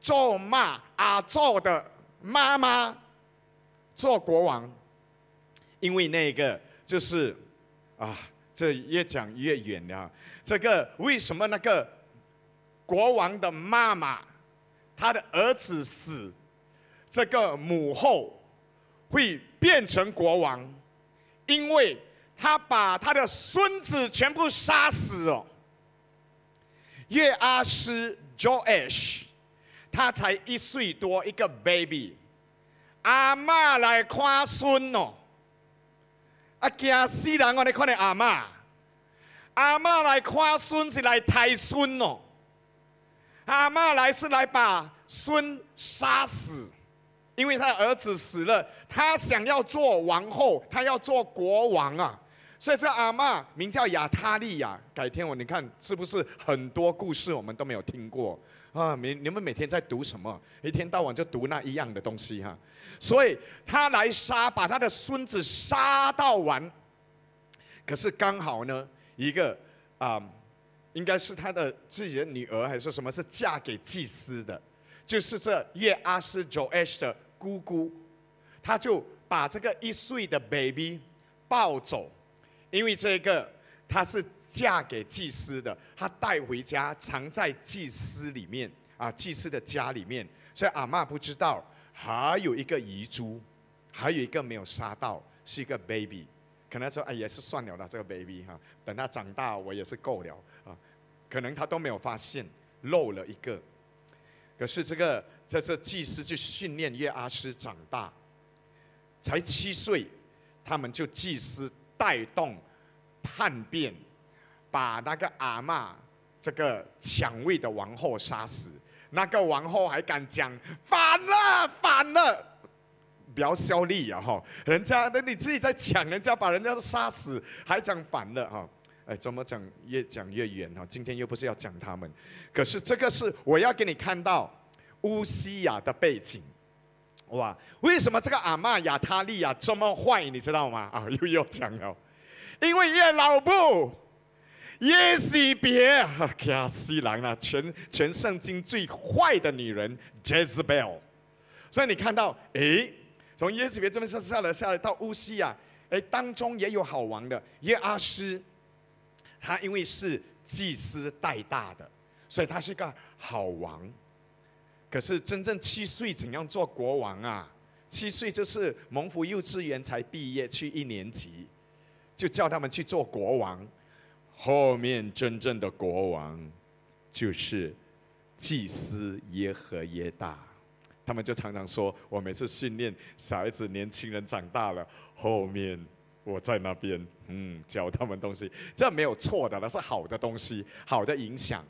咒骂阿宙的妈妈做国王，因为那个就是啊，这越讲越远了。这个为什么那个？国王的妈妈，他的儿子死，这个母后会变成国王，因为他把他的孙子全部杀死哦。约阿斯 Joash，他才一岁多，一个 baby，阿妈来看孙哦，啊惊死人哦！你看你阿妈，阿妈来看孙是来抬孙哦。阿妈来是来把孙杀死，因为他儿子死了，他想要做王后，他要做国王啊。所以这阿妈名叫亚他利亚。改天我你看是不是很多故事我们都没有听过啊？你你们每天在读什么？一天到晚就读那一样的东西哈。所以他来杀，把他的孙子杀到完。可是刚好呢，一个啊。应该是他的自己的女儿还是什么？是嫁给祭司的，就是这叶阿斯 Joash 的姑姑，他就把这个一岁的 baby 抱走，因为这个她是嫁给祭司的，她带回家藏在祭司里面啊，祭司的家里面，所以阿妈不知道还有一个遗珠，还有一个没有杀到，是一个 baby。可能说，哎，也是算了啦，这个 baby 哈，等他长大，我也是够了啊。可能他都没有发现漏了一个。可是这个在这祭司就训练约阿斯长大，才七岁，他们就祭司带动叛变，把那个阿妈这个抢位的王后杀死。那个王后还敢讲反了，反了。比较效力啊哈，人家那你自己在抢，人家把人家都杀死，还讲反了哈，哎，怎么讲越讲越远哈？今天又不是要讲他们，可是这个是我要给你看到乌西亚的背景，哇，为什么这个阿玛亚他利亚这么坏，你知道吗？啊，又要讲了，因为耶老布耶西别哈卡西兰啊，全全圣经最坏的女人 Jezebel，所以你看到哎。从耶西别这边下下来下来到乌西亚，哎，当中也有好王的耶阿斯，他因为是祭司带大的，所以他是个好王。可是真正七岁怎样做国王啊？七岁就是蒙福幼稚园才毕业去一年级，就叫他们去做国王。后面真正的国王就是祭司耶和耶大。他们就常常说：“我每次训练小孩子、年轻人长大了，后面我在那边，嗯，教他们东西，这没有错的，那是好的东西，好的影响。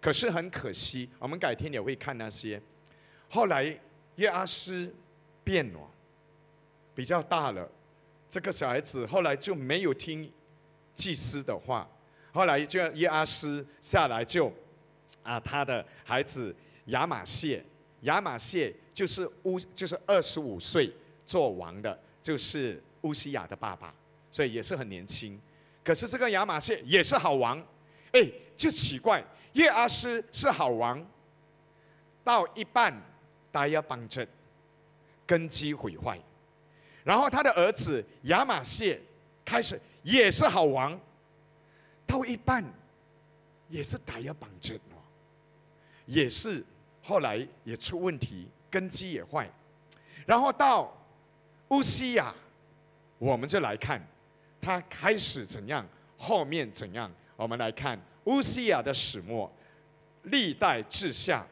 可是很可惜，我们改天也会看那些。后来约阿斯变了，比较大了，这个小孩子后来就没有听祭司的话，后来就叶阿斯下来就啊，他的孩子亚马谢。”亚玛谢就是乌，就是二十五岁做王的，就是乌西亚的爸爸，所以也是很年轻。可是这个亚玛谢也是好王，哎，就奇怪，叶阿斯是好王，到一半大家帮着根基毁坏，然后他的儿子亚玛谢开始也是好王，到一半也是打压绑着哦，也是后来也出问题，根基也坏，然后到乌西亚，我们就来看他开始怎样，后面怎样，我们来看乌西亚的始末，历代志下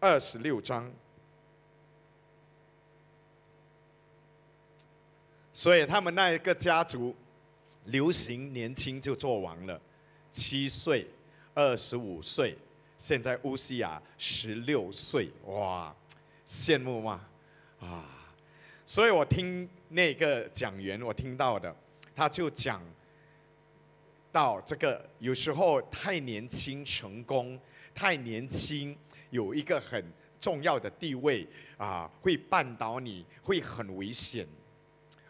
二十六章。所以他们那一个家族流行年轻就做完了，七岁、二十五岁，现在乌西亚十六岁，哇，羡慕吗？啊！所以我听那个讲员，我听到的，他就讲到这个，有时候太年轻成功，太年轻有一个很重要的地位啊，会绊倒你，会很危险。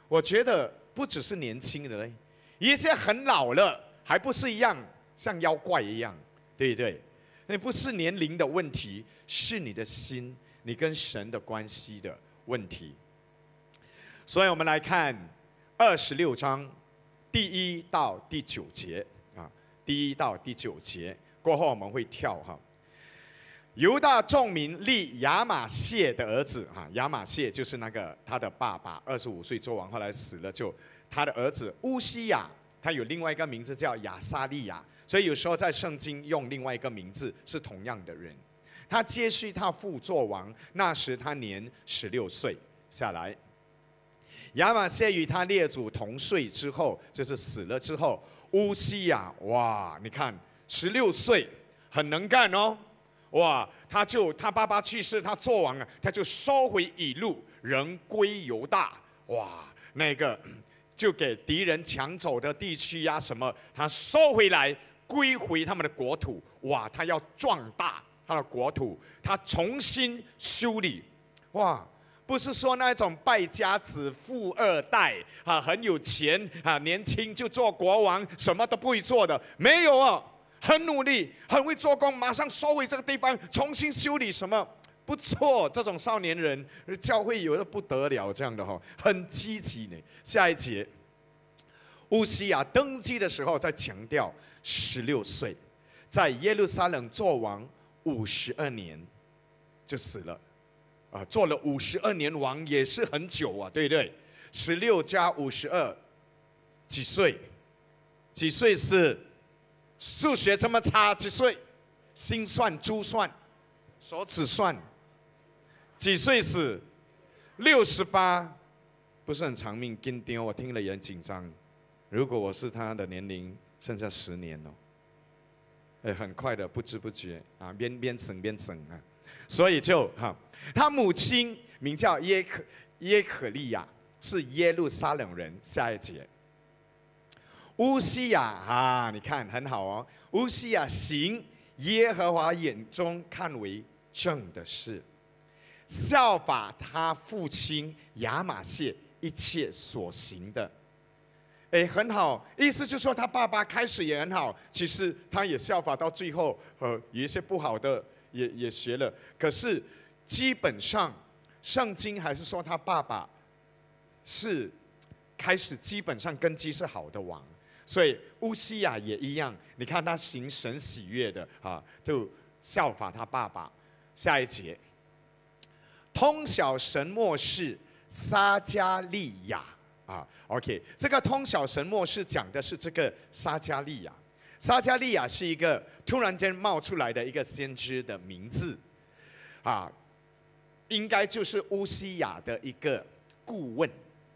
我觉得不只是年轻的嘞，一些很老了还不是一样，像妖怪一样，对不对？那不是年龄的问题，是你的心，你跟神的关系的问题。所以我们来看二十六章第一到第九节啊，第一到第九节过后我们会跳哈。犹大众民立亚玛谢的儿子哈，亚玛谢就是那个他的爸爸，二十五岁做王，后来死了，就他的儿子乌西亚，他有另外一个名字叫亚撒利亚，所以有时候在圣经用另外一个名字是同样的人。他接续他父做王，那时他年十六岁。下来，亚玛谢与他列祖同岁之后，就是死了之后，乌西亚哇，你看十六岁很能干哦。哇！他就他爸爸去世，他做完了，他就收回以路，人归犹大。哇！那个就给敌人抢走的地区呀，什么他收回来，归回他们的国土。哇！他要壮大他的国土，他重新修理。哇！不是说那种败家子、富二代啊，很有钱啊，年轻就做国王，什么都不会做的，没有啊。很努力，很会做工，马上收回这个地方，重新修理什么？不错，这种少年人，教会有的不得了，这样的哈，很积极呢。下一节，乌西亚登基的时候在强调，十六岁，在耶路撒冷做王五十二年，就死了，啊，做了五十二年王也是很久啊，对不对？十六加五十二，几岁？几岁是？数学这么差，几岁？心算、珠算、手指算，几岁死？六十八，不是很长命。跟丢，我听了也很紧张。如果我是他的年龄，剩下十年哦，哎，很快的，不知不觉啊，边边省边省啊。所以就哈，他母亲名叫耶可耶可利亚，是耶路撒冷人。下一节。乌西亚啊，你看很好哦。乌西亚行耶和华眼中看为正的事，效法他父亲亚马谢一切所行的。哎，很好，意思就是说他爸爸开始也很好，其实他也效法到最后，呃，有一些不好的也也学了。可是基本上，圣经还是说他爸爸是开始基本上根基是好的王。所以乌西亚也一样，你看他行神喜悦的啊，就效法他爸爸。下一节，通晓神末世撒加利亚啊，OK，这个通晓神末世讲的是这个撒加利亚。撒加利亚是一个突然间冒出来的一个先知的名字啊，应该就是乌西亚的一个顾问，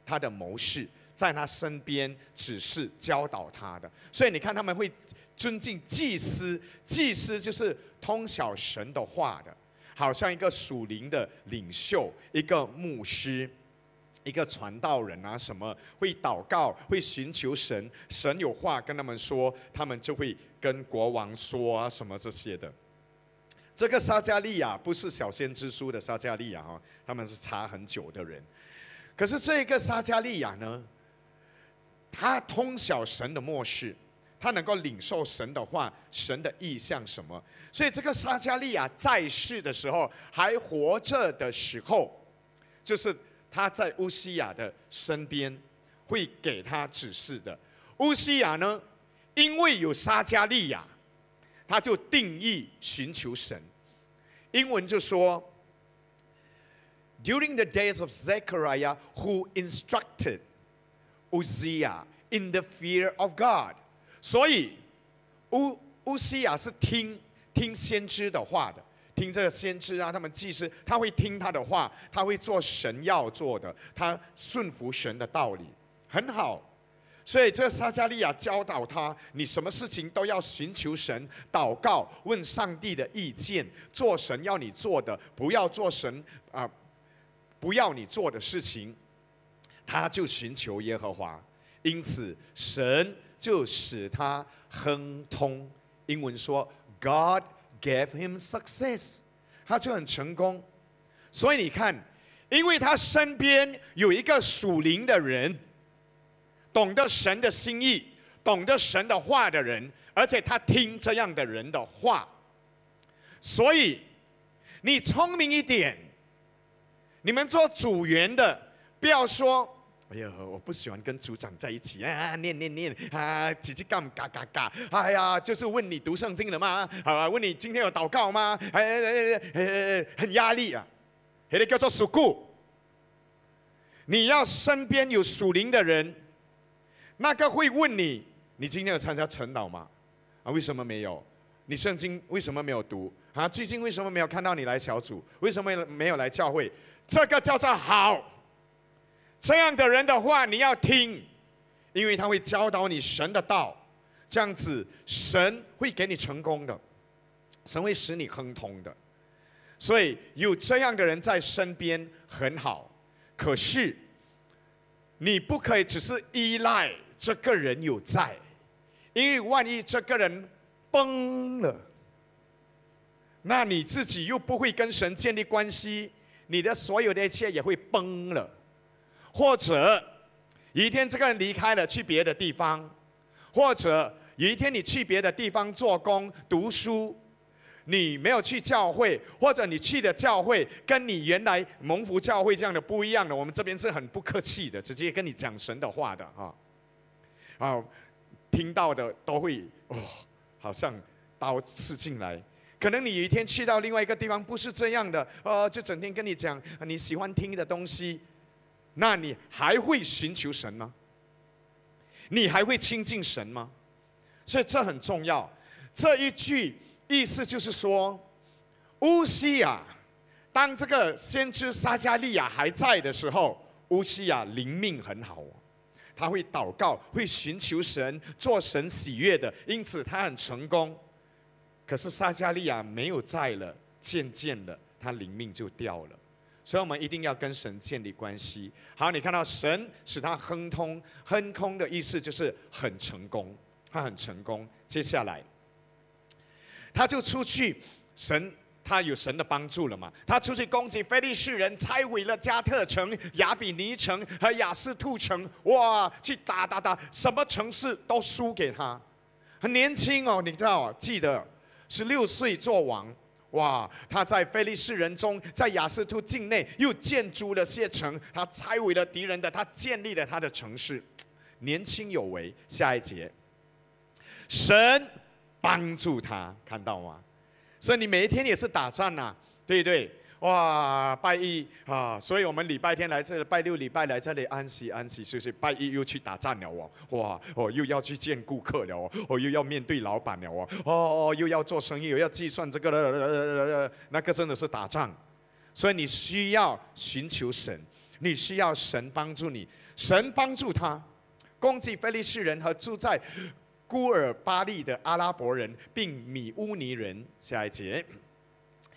他的谋士。在他身边只是教导他的，所以你看他们会尊敬祭司，祭司就是通晓神的话的，好像一个属灵的领袖，一个牧师，一个传道人啊，什么会祷告，会寻求神，神有话跟他们说，他们就会跟国王说啊，什么这些的。这个撒加利亚不是小先知书的撒加利亚哈，他们是查很久的人。可是这一个撒加利亚呢，他通晓神的末世，他能够领受神的话，神的意象什么？所以这个撒加利亚在世的时候，还活着的时候，就是他在乌西亚的身边，会给他指示的。乌西亚呢，因为有撒加利亚，他就定义寻求神。英文就说，During the days of Zechariah, who instructed Uzziah in the fear of God，所以乌乌西亚是听听先知的话的，听这个先知啊，他们祭司他会听他的话，他会做神要做的，他顺服神的道理，很好。所以这撒加利亚教导他，你什么事情都要寻求神，祷告，问上帝的意见，做神要你做的，不要做神啊，不要你做的事情，他就寻求耶和华，因此神就使他亨通。英文说，God gave him success，他就很成功。所以你看，因为他身边有一个属灵的人。懂得神的心意、懂得神的话的人，而且他听这样的人的话，所以你聪明一点。你们做组员的，不要说：“哎呀，我不喜欢跟组长在一起啊，念念念啊，叽叽干嘎嘎嘎。”哎呀，就是问你读圣经了吗？好啊，问你今天有祷告吗？哎哎哎哎，很压力啊，还得叫做属故。你要身边有属灵的人。那个会问你，你今天有参加晨祷吗？啊，为什么没有？你圣经为什么没有读？啊，最近为什么没有看到你来小组？为什么没有来教会？这个叫做好。这样的人的话你要听，因为他会教导你神的道，这样子神会给你成功的，神会使你亨通的。所以有这样的人在身边很好，可是你不可以只是依赖。这个人有在，因为万一这个人崩了，那你自己又不会跟神建立关系，你的所有的一切也会崩了。或者有一天这个人离开了，去别的地方，或者有一天你去别的地方做工、读书，你没有去教会，或者你去的教会跟你原来蒙福教会这样的不一样的，我们这边是很不客气的，直接跟你讲神的话的哈。啊，听到的都会哦，好像刀刺进来。可能你有一天去到另外一个地方，不是这样的，呃，就整天跟你讲你喜欢听的东西，那你还会寻求神吗？你还会亲近神吗？所以这很重要。这一句意思就是说，乌西亚，当这个先知撒加利亚还在的时候，乌西亚灵命很好。他会祷告，会寻求神，做神喜悦的，因此他很成功。可是撒加利亚没有在了，渐渐的他灵命就掉了。所以我们一定要跟神建立关系。好，你看到神使他亨通，亨通的意思就是很成功，他很成功。接下来，他就出去，神。他有神的帮助了嘛？他出去攻击非利士人，拆毁了加特城、亚比尼城和亚斯兔城。哇，去打打打，什么城市都输给他。很年轻哦，你知道？记得十六岁做王。哇，他在菲利士人中，在亚斯兔境内又建筑了些城。他拆毁了敌人的，他建立了他的城市。年轻有为。下一节，神帮助他，看到吗？所以你每一天也是打仗呐，对不对？哇，拜一啊，所以我们礼拜天来这里，拜六礼拜来这里安息安息，所以拜一又去打仗了哦，哇，哦又要去见顾客了哦，哦又要面对老板了哦，哦哦又要做生意，又要计算这个了，那个真的是打仗。所以你需要寻求神，你需要神帮助你，神帮助他攻击非利士人和住在。孤尔巴利的阿拉伯人，并米乌尼人，下一节，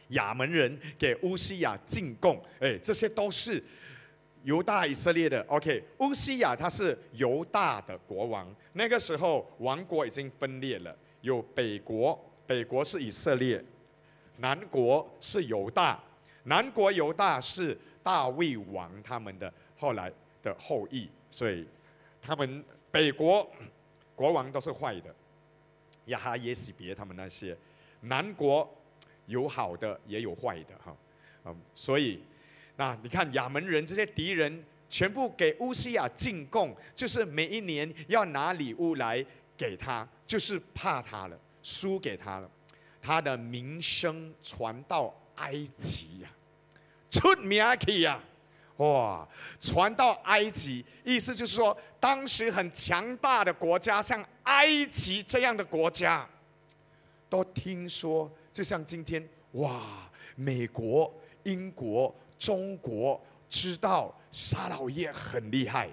亚门人给乌西亚进贡，哎，这些都是犹大以色列的。OK，乌西亚他是犹大的国王，那个时候王国已经分裂了，有北国，北国是以色列，南国是犹大，南国犹大是大卫王他们的后来的后裔，所以他们北国国王都是坏的，亚哈耶洗别他们那些，南国有好的也有坏的哈，嗯，所以那你看亚门人这些敌人全部给乌西亚进贡，就是每一年要拿礼物来给他，就是怕他了，输给他了，他的名声传到埃及呀、出名去呀、哇，传到埃及，意思就是说，当时很强大的国家，像埃及这样的国家，都听说，就像今天，哇，美国、英国、中国知道沙老叶很厉害，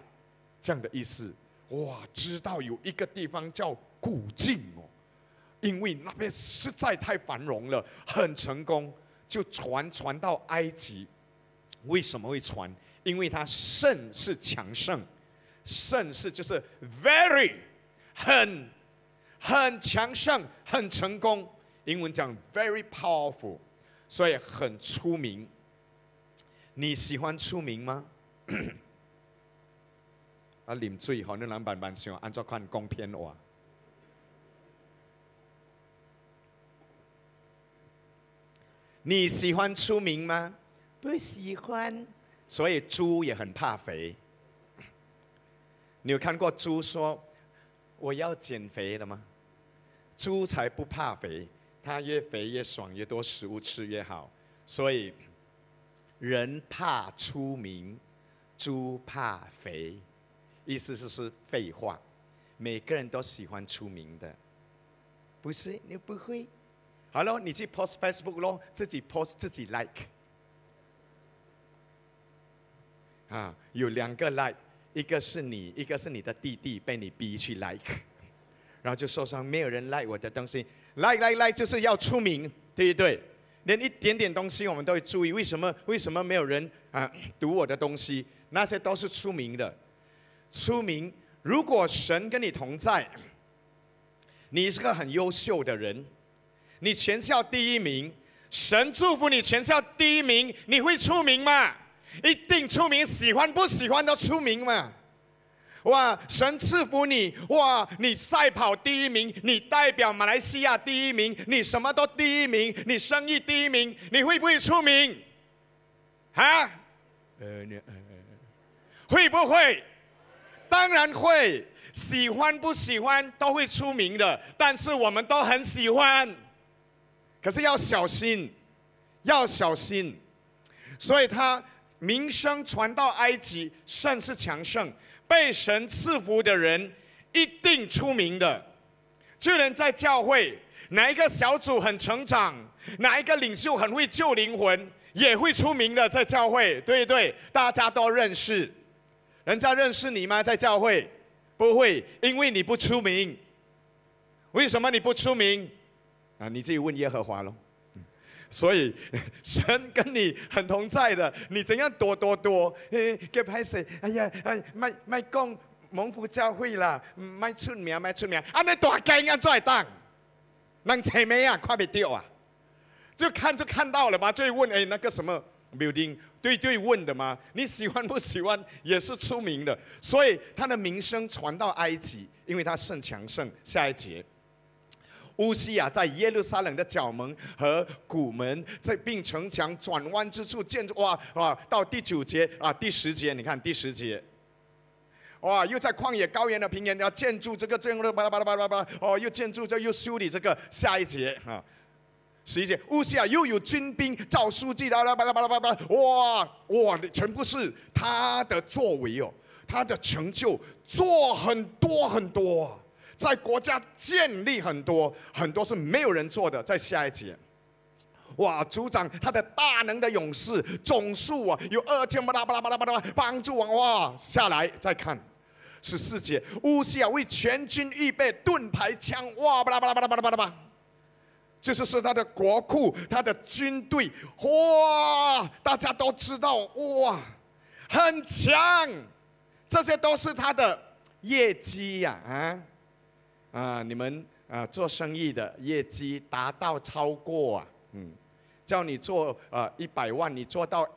这样的意思。哇，知道有一个地方叫古晋哦，因为那边实在太繁荣了，很成功，就传传到埃及。为什么会传？因为它盛是强盛，盛是就是 very 很很强盛，很成功。英文讲 very powerful，所以很出名。你喜欢出名吗？啊，啉水可能咱慢慢想，按照看讲偏话。你喜欢出名吗？不喜欢，所以猪也很怕肥。你有看过猪说我要减肥了吗？猪才不怕肥，它越肥越爽，越多食物吃越好。所以人怕出名，猪怕肥，意思是是废话。每个人都喜欢出名的，不是你不会。好了，你去 post Facebook 咯，自己 post 自己 like。啊，有两个 like，一个是你，一个是你的弟弟被你逼去 like，然后就受伤，没有人 like 我的东西来来来就是要出名，对不对？连一点点东西我们都会注意，为什么？为什么没有人啊读我的东西？那些都是出名的，出名。如果神跟你同在，你是个很优秀的人，你全校第一名，神祝福你全校第一名，你会出名吗？一定出名，喜欢不喜欢都出名嘛。哇，神赐福你，哇，你赛跑第一名，你代表马来西亚第一名，你什么都第一名，你生意第一名，你会不会出名？啊？呃，你呃，会不会？当然会，喜欢不喜欢都会出名的，但是我们都很喜欢，可是要小心，要小心，所以他名声传到埃及，甚是强盛，被神赐福的人一定出名的。就连在教会，哪一个小组很成长，哪一个领袖很会救灵魂，也会出名的，在教会，对对，大家都认识。人家认识你吗？在教会不会，因为你不出名。为什么你不出名？啊，你自己问耶和华喽。所以神跟你很同在的，你怎样躲躲躲？诶，给拍谁？哎呀，哎，卖卖讲蒙福教会啦，卖出名卖出名，啊，你大间啊，再当，人前面啊，看不掉啊，就看就看到了吧，就会问，哎，那个什么 building。对对问的吗？你喜欢不喜欢也是出名的，所以他的名声传到埃及，因为他甚强盛。下一节，乌西亚在耶路撒冷的角门和谷门，在并城墙转弯之处建筑。哇哇，到第九节啊，第十节，你看第十节，哇，又在旷野高原的平原要建筑这个这样的巴拉巴拉巴拉巴拉，哦，又建筑这又修理这个。下一节啊。十一节，乌西亚又有军兵找书记，啦啦巴拉巴拉巴拉，哇哇，全部是他的作为哦，他的成就做很多很多，在国家建立很多很多是没有人做的。在下一节，哇，组长他的大能的勇士总数啊有二千巴拉巴拉巴拉巴拉，帮助我哇下来再看十四节，乌西亚为全军预备盾牌枪，哇巴拉巴拉巴拉巴拉巴拉巴。就是说他的国库，他的军队，哇，大家都知道，哇，很强，这些都是他的业绩呀，啊，啊你们啊做生意的业绩达到超过啊，嗯，叫你做啊一百万，你做到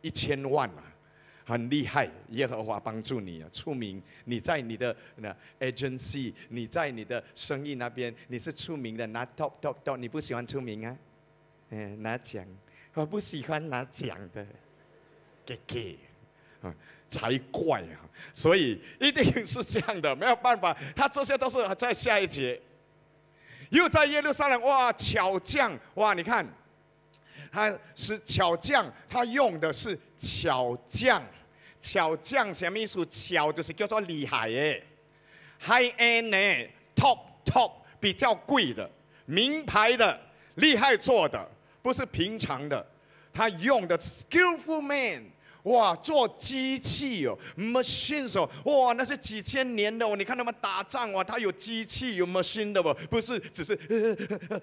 一千万啊，很厉害。耶和华帮助你啊，出名。你在你的那 agency，你在你的生意那边，你是出名的，拿 top top top。你不喜欢出名啊？嗯，拿奖，我不喜欢拿奖的，给给啊。才怪啊！所以一定是这样的，没有办法。他这些都是在下一节，又在耶路撒冷哇，巧匠哇！你看，他是巧匠，他用的是巧匠，巧匠什么意思？巧就是叫做厉害耶，high end 呢，top top 比较贵的，名牌的，厉害做的，不是平常的。他用的 skillful man。哇，做机器哦，machines 哦，哇，那是几千年的哦。你看他们打仗哇，他有机器有 machine 的不？不是，只是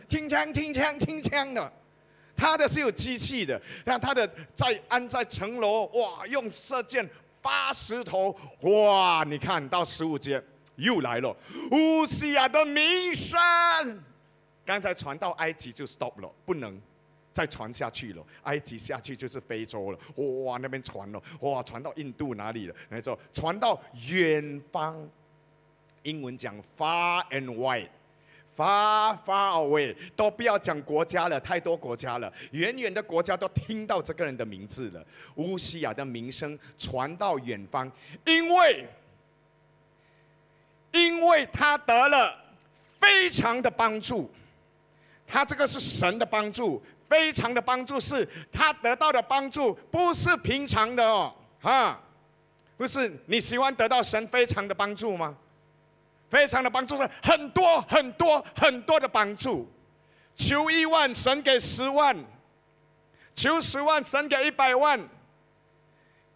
听枪听枪听枪的，他的是有机器的。看他的在安在城楼，哇，用射箭发石头，哇，你看到十五节又来了，乌西亚的名声，刚才传到埃及就 stop 了，不能。再传下去了，埃及下去就是非洲了，哇，那边传了，哇，传到印度哪里了？没错，传到远方，英文讲 far and wide，far far away，都不要讲国家了，太多国家了，远远的国家都听到这个人的名字了，乌西亚的名声传到远方，因为，因为他得了非常的帮助，他这个是神的帮助。非常的帮助是他得到的帮助，不是平常的哦，哈，不是你喜欢得到神非常的帮助吗？非常的帮助是很多很多很多的帮助，求一万神给十万，求十万神给一百万，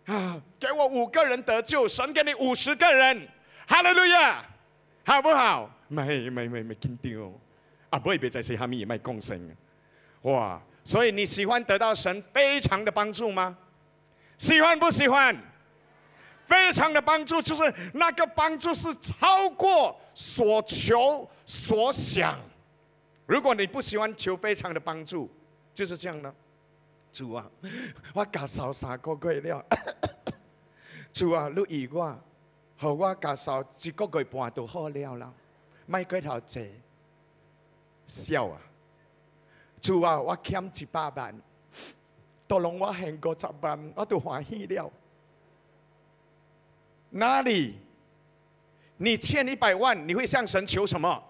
啊，给我五个人得救，神给你五十个人，哈利路亚，好不好？没没没没听到，啊，不会别再说哈密也卖共生。哇！所以你喜欢得到神非常的帮助吗？喜欢不喜欢？非常的帮助就是那个帮助是超过所求所想。如果你不喜欢求非常的帮助，就是这样的。主啊，我加烧三个月了。主啊，你以我，和我加烧一个月半都好了啦，卖鬼头济，笑啊！主啊，我欠一百万，都让我还五十万，我都欢喜了。哪里？你欠一百万，你会向神求什么？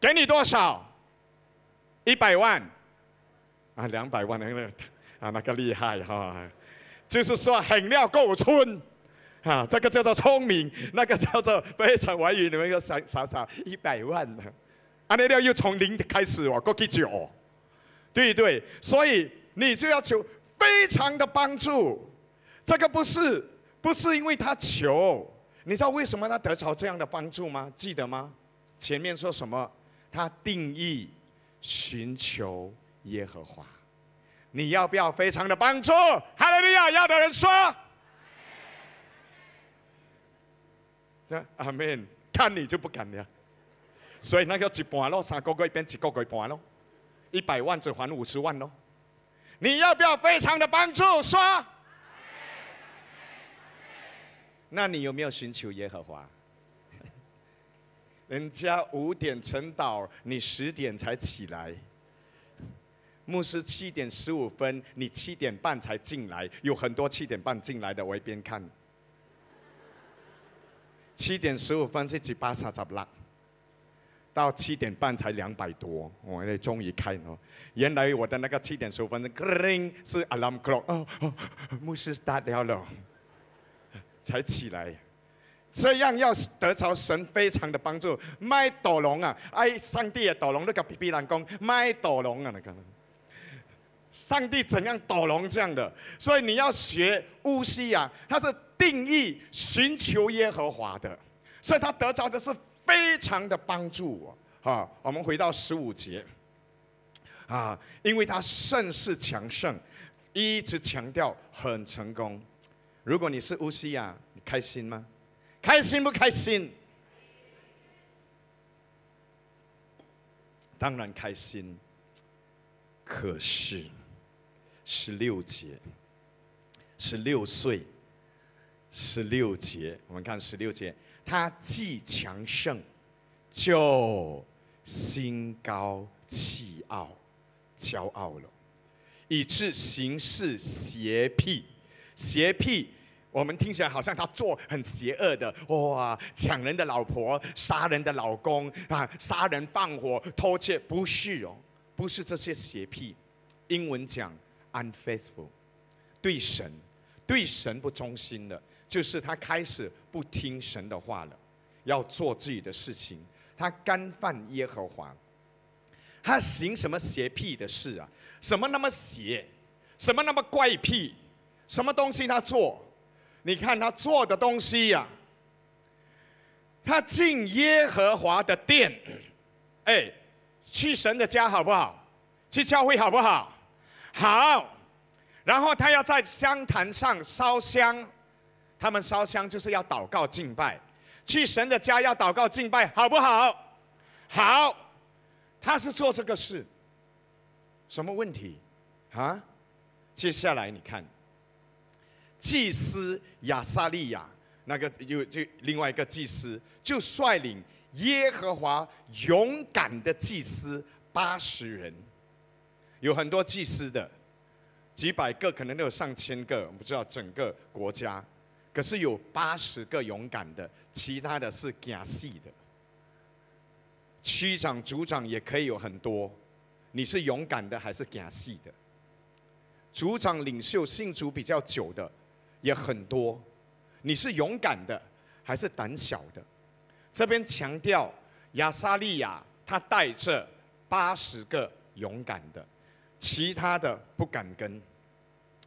给你多少？一百万？啊，两百万那个啊，那个厉害哈！就是说很料够春，啊，这个叫做聪明，那个叫做非常外语，你们要少少少一百万阿那料又从零开始哦，过去九，对对，所以你就要求非常的帮助，这个不是不是因为他求，你知道为什么他得着这样的帮助吗？记得吗？前面说什么？他定义寻求耶和华，你要不要非常的帮助？哈利路亚！要的人说，阿门。看你就不敢了。所以那个一半咯，三个月变一个月半咯，一百万只还五十万咯。你要不要非常的帮助？说。那你有没有寻求耶和华？人家五点晨祷，你十点才起来。牧师七点十五分，你七点半才进来，有很多七点半进来的，我一边看。七点十五分是几八三十六。到七点半才两百多，我那终于开了。原来我的那个七点十五分，ring 是 alarm clock，哦哦，牧师打掉了，才起来。这样要得着神非常的帮助。卖斗龙啊，哎，上帝啊斗龙那个比比兰公卖斗龙啊，那个。上帝怎样斗龙这样的？所以你要学乌西啊，他是定义寻求耶和华的，所以他得着的是。非常的帮助我，哈，我们回到十五节，啊，因为他甚是强盛，一直强调很成功。如果你是乌西亚，你开心吗？开心不开心？当然开心。可是十六节，十六岁，十六节，我们看十六节，他既强盛，就心高气傲，骄傲了，以致行事邪僻，邪僻。我们听起来好像他做很邪恶的，哇，抢人的老婆，杀人的老公啊，杀人放火，偷窃，不是哦，不是这些邪僻。英文讲 unfaithful，对神，对神不忠心的，就是他开始不听神的话了，要做自己的事情，他干犯耶和华，他行什么邪僻的事啊？什么那么邪？什么那么怪癖？什么东西他做？你看他做的东西呀，他进耶和华的殿，哎，去神的家好不好？去教会好不好？好。然后他要在香坛上烧香，他们烧香就是要祷告敬拜，去神的家要祷告敬拜，好不好？好。他是做这个事，什么问题？啊？接下来你看。祭司亚撒利亚，那个有就另外一个祭司，就率领耶和华勇敢的祭司八十人，有很多祭司的，几百个可能都有上千个，我不知道整个国家，可是有八十个勇敢的，其他的是假戏的。区长、组长也可以有很多，你是勇敢的还是假戏的？组长、领袖信主比较久的。也很多，你是勇敢的还是胆小的？这边强调亚沙利亚，他带着八十个勇敢的，其他的不敢跟，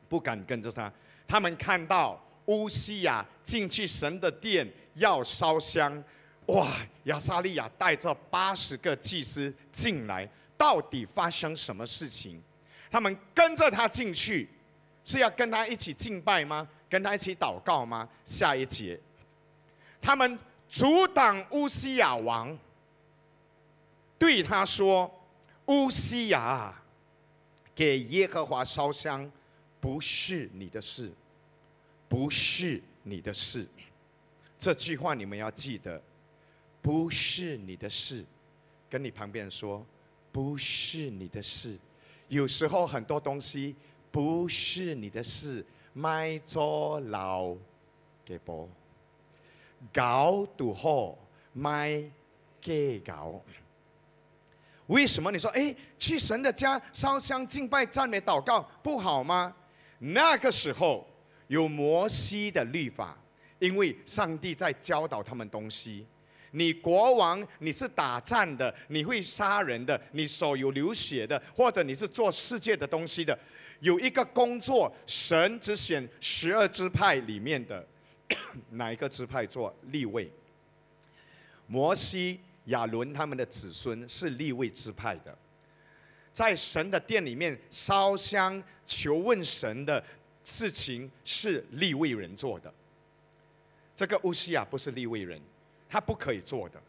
不敢跟着他。他们看到乌西亚进去神的殿要烧香，哇！亚沙利亚带着八十个祭司进来，到底发生什么事情？他们跟着他进去，是要跟他一起敬拜吗？跟他一起祷告吗？下一节，他们阻挡乌西亚王，对他说：“乌西亚，给耶和华烧香，不是你的事，不是你的事。”这句话你们要记得，不是你的事。跟你旁边人说，不是你的事。有时候很多东西不是你的事。卖做老给波，搞赌好卖给搞。为什么你说哎，去神的家烧香敬拜赞美祷告不好吗？那个时候有摩西的律法，因为上帝在教导他们东西。你国王你是打仗的，你会杀人的，你手有流血的，或者你是做世界的东西的。有一个工作，神只选十二支派里面的 哪一个支派做立位？摩西、亚伦他们的子孙是立位支派的，在神的殿里面烧香求问神的事情是立位人做的。这个乌西亚不是立位人，他不可以做的。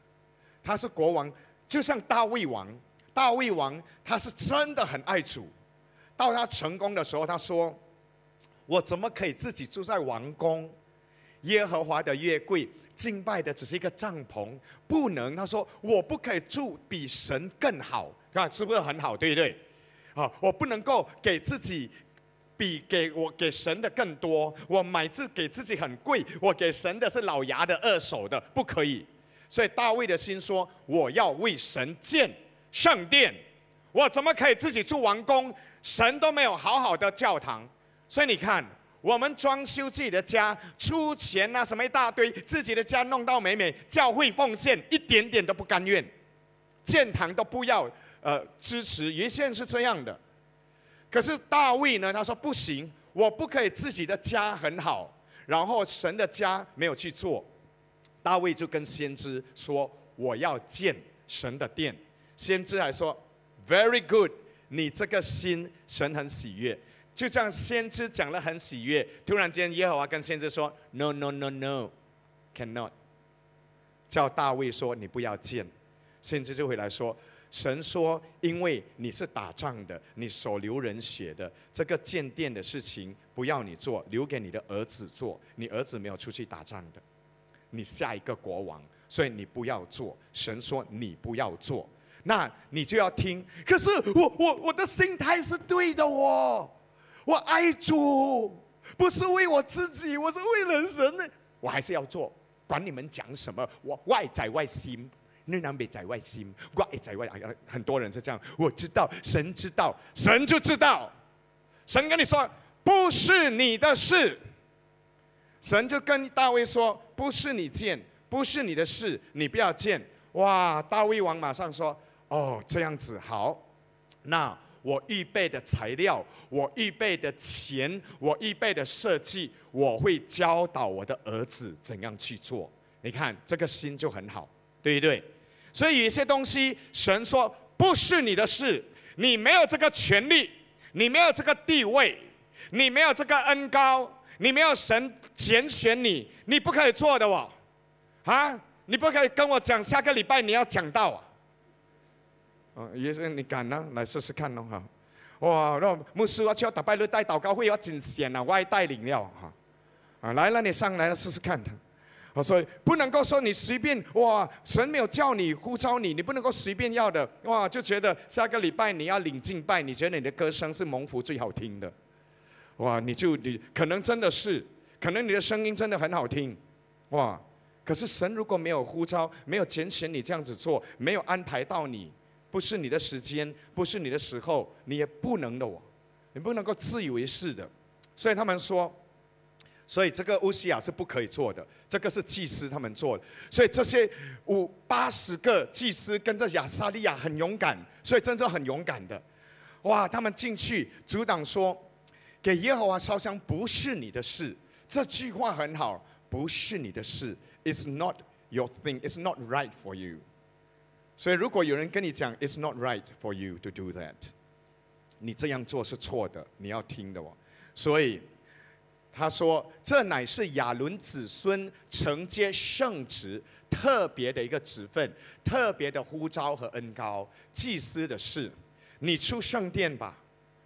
他是国王，就像大卫王，大卫王他是真的很爱主。到他成功的时候，他说：“我怎么可以自己住在王宫？耶和华的约柜敬拜的只是一个帐篷，不能。”他说：“我不可以住比神更好，看是不是很好？对不对？啊，我不能够给自己比给我给神的更多。我买自给自己很贵，我给神的是老牙的二手的，不可以。所以大卫的心说：我要为神建圣殿，我怎么可以自己住王宫？”神都没有好好的教堂，所以你看，我们装修自己的家，出钱啊，什么一大堆，自己的家弄到美美，教会奉献一点点都不甘愿，建堂都不要，呃，支持。原先是这样的，可是大卫呢，他说不行，我不可以自己的家很好，然后神的家没有去做，大卫就跟先知说，我要建神的殿，先知还说，very good。你这个心，神很喜悦，就这样先知讲了很喜悦。突然间，耶和华跟先知说：“No, no, no, no, cannot。”叫大卫说：“你不要建。”先知就回来说：“神说，因为你是打仗的，你手流人血的，这个建殿的事情不要你做，留给你的儿子做。你儿子没有出去打仗的，你下一个国王，所以你不要做。神说你不要做，那你就要听。可是我我我的心态是对的哦，我爱主，不是为我自己，我是为了神呢，我还是要做，管你们讲什么，我外在外心。那南北在外心，外在外，很多人是这样。我知道，神知道，神就知道。神跟你说，不是你的事。神就跟大卫说，不是你见，不是你的事，你不要见。哇！大卫王马上说，哦，这样子好。那我预备的材料，我预备的钱，我预备的设计，我会教导我的儿子怎样去做。你看，这个心就很好。对不对？所以有些东西，神说不是你的事，你没有这个权利，你没有这个地位，你没有这个恩高，你没有神拣选你，你不可以做的哦，啊，你不可以跟我讲下个礼拜你要讲到啊，哦，也是你敢呢？来试试看咯哈，哇，那牧师我叫打败日带祷告会要真险啊，我还带领了哈，啊，来了你上来了试试看。啊，所以不能够说你随便哇，神没有叫你呼召你，你不能够随便要的哇，就觉得下个礼拜你要领敬拜，你觉得你的歌声是蒙福最好听的，哇，你就你可能真的是，可能你的声音真的很好听，哇，可是神如果没有呼召，没有拣选你这样子做，没有安排到你，不是你的时间，不是你的时候，你也不能的哦，你不能够自以为是的，所以他们说。所以这个乌西亚是不可以做的，这个是祭司他们做的。所以这些五八十个祭司跟着亚撒利亚很勇敢，所以真正很勇敢的，哇！他们进去阻挡说，给耶和华烧香不是你的事。这句话很好，不是你的事，It's not your thing, It's not right for you。所以如果有人跟你讲 It's not right for you to do that，你这样做是错的，你要听的哦。所以。他说：“这乃是亚伦子孙承接圣职特别的一个职分，特别的呼召和恩高，祭司的事。你出圣殿吧。”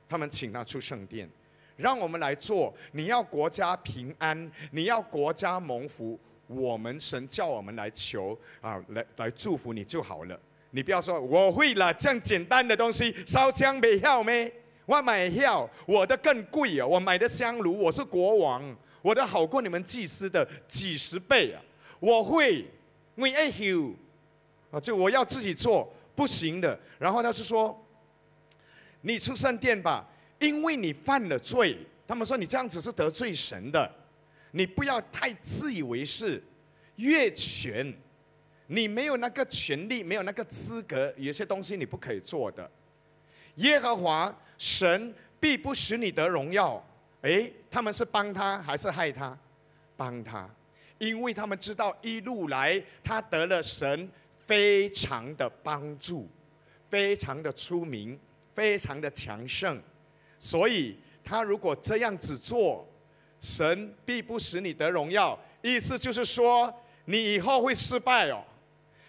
他们请他出圣殿，让我们来做。你要国家平安，你要国家蒙福，我们神叫我们来求啊，来来祝福你就好了。你不要说我会了，这样简单的东西烧香没要咩？我买票，我的更贵啊！我买的香炉，我是国王，我的好过你们祭司的几十倍啊！我会，我爱 you 啊，就我要自己做，不行的。然后他是说，你出圣殿吧，因为你犯了罪。他们说你这样子是得罪神的，你不要太自以为是，越权，你没有那个权利，没有那个资格，有些东西你不可以做的。耶和华。神必不使你得荣耀，诶，他们是帮他还是害他？帮他，因为他们知道一路来他得了神非常的帮助，非常的出名，非常的强盛，所以他如果这样子做，神必不使你得荣耀。意思就是说，你以后会失败哦，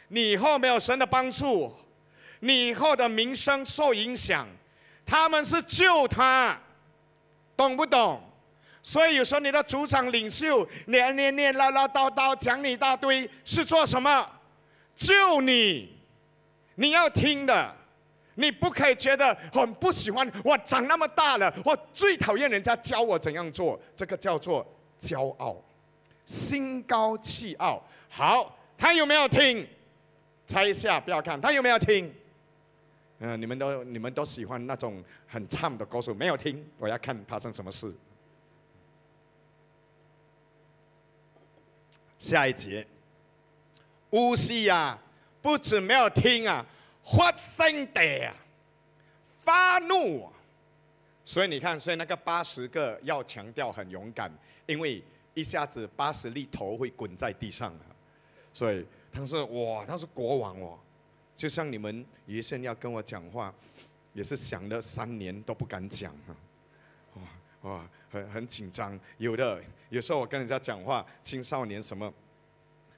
你以后没有神的帮助，你以后的名声受影响。他们是救他，懂不懂？所以有时候你的组长领袖念念念唠唠叨叨讲你一大堆，是做什么？救你，你要听的，你不可以觉得很不喜欢。我长那么大了，我最讨厌人家教我怎样做，这个叫做骄傲，心高气傲。好，他有没有听？猜一下，不要看他有没有听。嗯，你们都你们都喜欢那种很唱的歌手，没有听，我要看发生什么事。下一节，乌西呀，不止没有听啊，发生的啊，发怒啊。所以你看，所以那个八十个要强调很勇敢，因为一下子八十粒头会滚在地上。所以他说：“哇，他是国王哦。”就像你们余生要跟我讲话，也是想了三年都不敢讲啊，哇哇，很很紧张。有的有时候我跟人家讲话，青少年什么，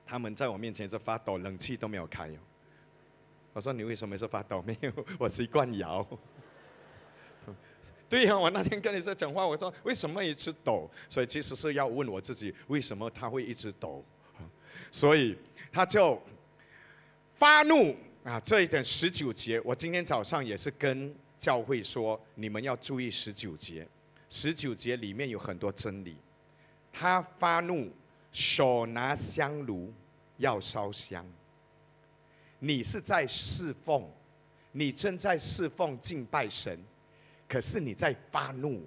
他们在我面前在发抖，冷气都没有开。我说你为什么是发抖？没有，我习惯摇。对呀，我那天跟你在讲话，我说为什么一直抖？所以其实是要问我自己，为什么他会一直抖？所以他就发怒啊！这一点十九节，我今天早上也是跟教会说，你们要注意十九节。十九节里面有很多真理。他发怒，手拿香炉要烧香。你是在侍奉，你正在侍奉敬拜神。可是你在发怒，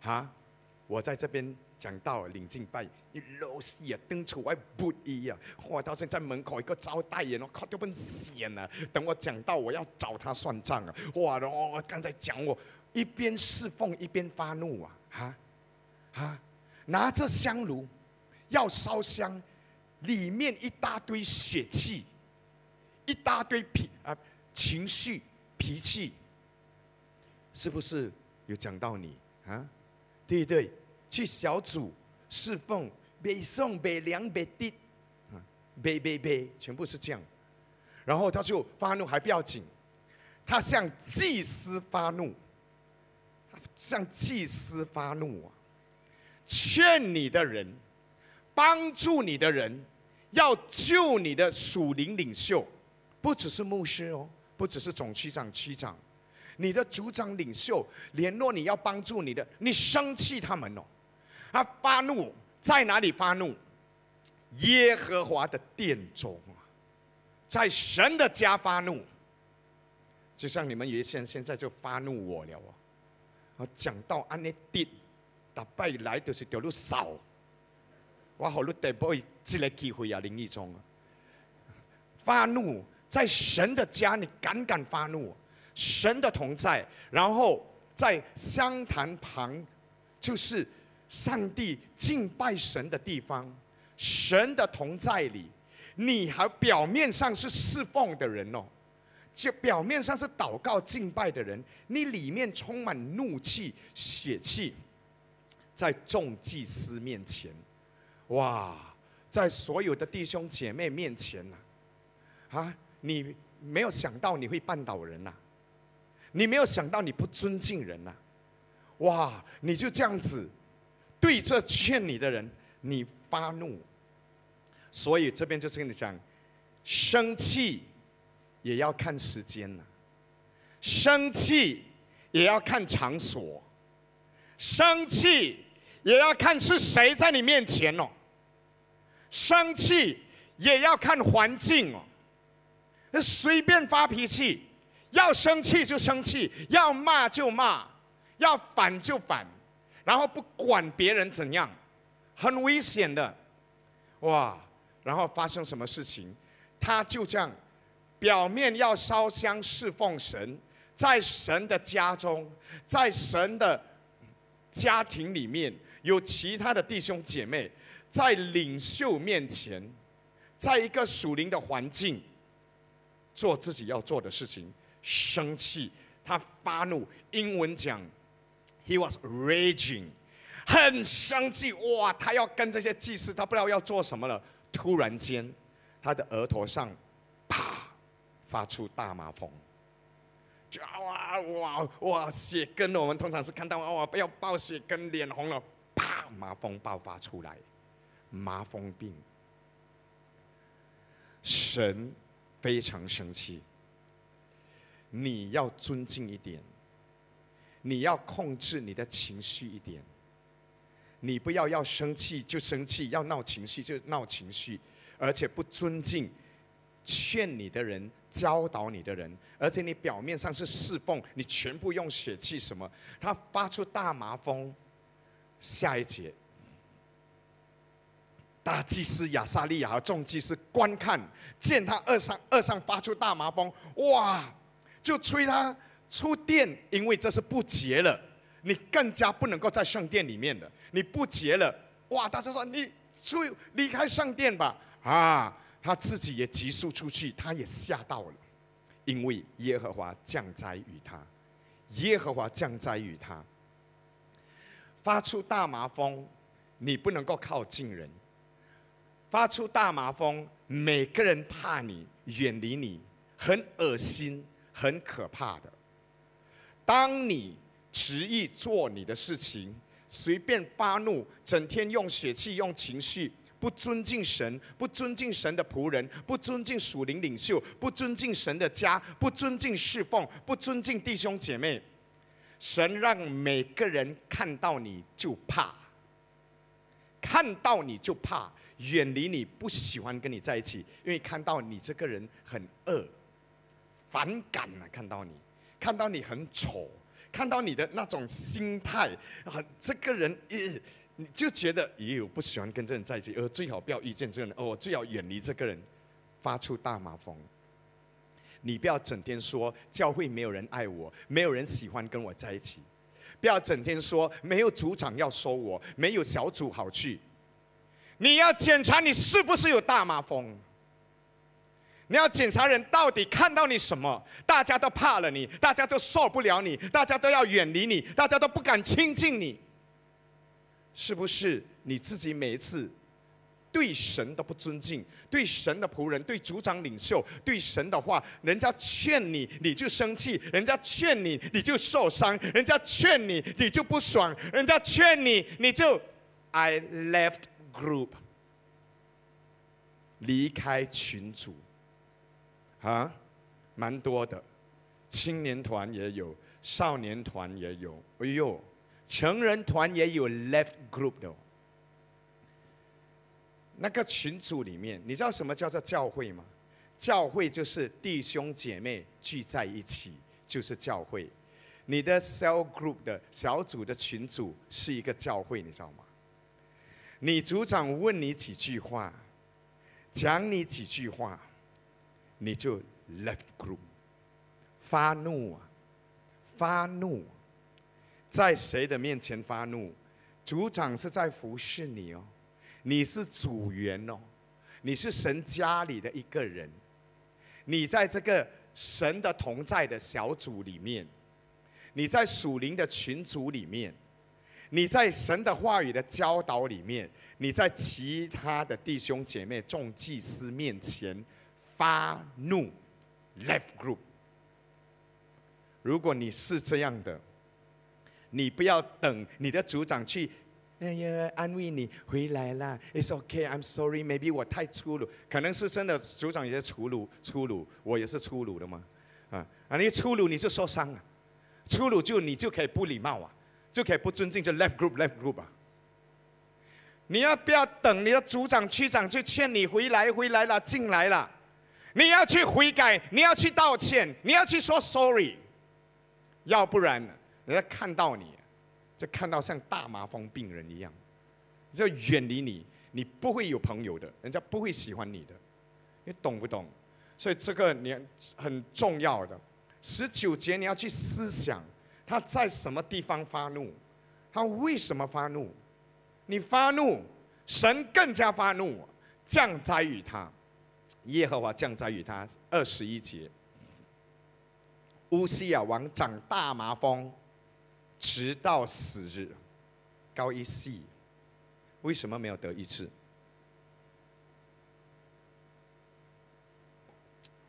啊！我在这边讲到领敬拜，你老是啊登出外不一啊！我到现在门口一个招待员，我靠，都不闲了！等我讲到我要找他算账啊！哇！然后我刚才讲我一边侍奉一边发怒啊！哈，啊！拿着香炉要烧香，里面一大堆血气，一大堆脾啊情绪脾气。是不是有讲到你啊？对对，去小组侍奉，北送北凉北地，啊，北北北，全部是这样。然后他就发怒，还不要紧，他向祭司发怒，向祭司发怒啊！劝你的人，帮助你的人，要救你的属灵领袖，不只是牧师哦，不只是总区长、区长。你的组长领袖联络你要帮助你的，你生气他们哦，他发怒在哪里发怒？耶和华的殿中啊，在神的家发怒，就像你们原先现在就发怒我了哦。我，讲到安尼跌，打败来就是条路少，我好路得不会这个机会啊，林义忠啊，发怒在神的家，你敢敢发怒？神的同在，然后在香坛旁，就是上帝敬拜神的地方。神的同在里，你还表面上是侍奉的人哦，就表面上是祷告敬拜的人，你里面充满怒气、血气，在众祭司面前，哇，在所有的弟兄姐妹面前呐，啊，你没有想到你会绊倒人呐。你没有想到你不尊敬人呐，哇！你就这样子对这劝你的人，你发怒。所以这边就是跟你讲，生气也要看时间呐，生气也要看场所，生气也要看是谁在你面前哦，生气也要看环境哦，那随便发脾气。要生气就生气，要骂就骂，要反就反，然后不管别人怎样，很危险的，哇！然后发生什么事情，他就这样，表面要烧香侍奉神，在神的家中，在神的家庭里面有其他的弟兄姐妹，在领袖面前，在一个属灵的环境，做自己要做的事情。生气，他发怒。英文讲，he was raging，很生气。哇，他要跟这些祭司，他不知道要做什么了。突然间，他的额头上，啪，发出大麻风。哇哇哇！血根，我们通常是看到哇，不要爆血根，脸红了，啪，麻风爆发出来，麻风病。神非常生气。你要尊敬一点，你要控制你的情绪一点，你不要要生气就生气，要闹情绪就闹情绪，而且不尊敬劝你的人、教导你的人，而且你表面上是侍奉，你全部用血气什么？他发出大麻风。下一节，大祭司亚撒利亚和众祭司观看，见他二上二上发出大麻风，哇！就催他出殿，因为这是不洁了，你更加不能够在圣殿里面的。你不洁了，哇！大家说你出离开圣殿吧，啊！他自己也急速出去，他也吓到了，因为耶和华降灾于他，耶和华降灾于他，发出大麻风，你不能够靠近人，发出大麻风，每个人怕你，远离你。很恶心、很可怕的。当你执意做你的事情，随便发怒，整天用血气、用情绪，不尊敬神，不尊敬神的仆人，不尊敬属灵领袖，不尊敬神的家，不尊敬侍奉，不尊敬弟兄姐妹，神让每个人看到你就怕，看到你就怕，远离你，不喜欢跟你在一起，因为看到你这个人很恶，反感啊！看到你，看到你很丑，看到你的那种心态，很这个人，咦，你就觉得，咦，我不喜欢跟这人在一起，呃，最好不要遇见这个人，哦，我最好远离这个人，发出大麻风。你不要整天说教会没有人爱我，没有人喜欢跟我在一起，不要整天说没有组长要收我，没有小组好去。你要检查你是不是有大麻风。你要检查人到底看到你什么，大家都怕了你，大家都受不了你，大家都要远离你，大家都不敢亲近你。是不是你自己每一次对神都不尊敬，对神的仆人、对组长领袖、对神的话，人家劝你你就生气，人家劝你你就受伤，人家劝你你就不爽，人家劝你你就 I left group，离开群组。啊，蛮多的，青年团也有，少年团也有，哎呦，成人团也有 left group 的。那个群组里面，你知道什么叫做教会吗？教会就是弟兄姐妹聚在一起，就是教会。你的 cell group 的小组的群组是一个教会，你知道吗？你组长问你几句话，讲你几句话。你就 left group，发怒啊，发怒，在谁的面前发怒？组长是在服侍你哦，你是组员哦，你是神家里的一个人，你在这个神的同在的小组里面，你在属灵的群组里面，你在神的话语的教导里面，你在其他的弟兄姐妹众祭司面前。发怒，left group。如果你是这样的，你不要等你的组长去，哎呀，安慰你回来了，It's okay, I'm sorry, maybe 我太粗鲁，可能是真的，组长也是粗鲁，粗鲁，我也是粗鲁的嘛，啊啊，你粗鲁你就受伤了，粗鲁就你就可以不礼貌啊，就可以不尊敬，就 left group, left group 啊。你要不要等你的组长、区长去劝你回来，回来了，进来了？你要去悔改，你要去道歉，你要去说 sorry，要不然人家看到你，就看到像大麻风病人一样，就远离你，你不会有朋友的，人家不会喜欢你的，你懂不懂？所以这个你很重要的，十九节你要去思想他在什么地方发怒，他为什么发怒？你发怒，神更加发怒，降灾于他。耶和华降灾于他二十一节。乌西亚王长大麻风，直到死日。高一细，为什么没有得医治？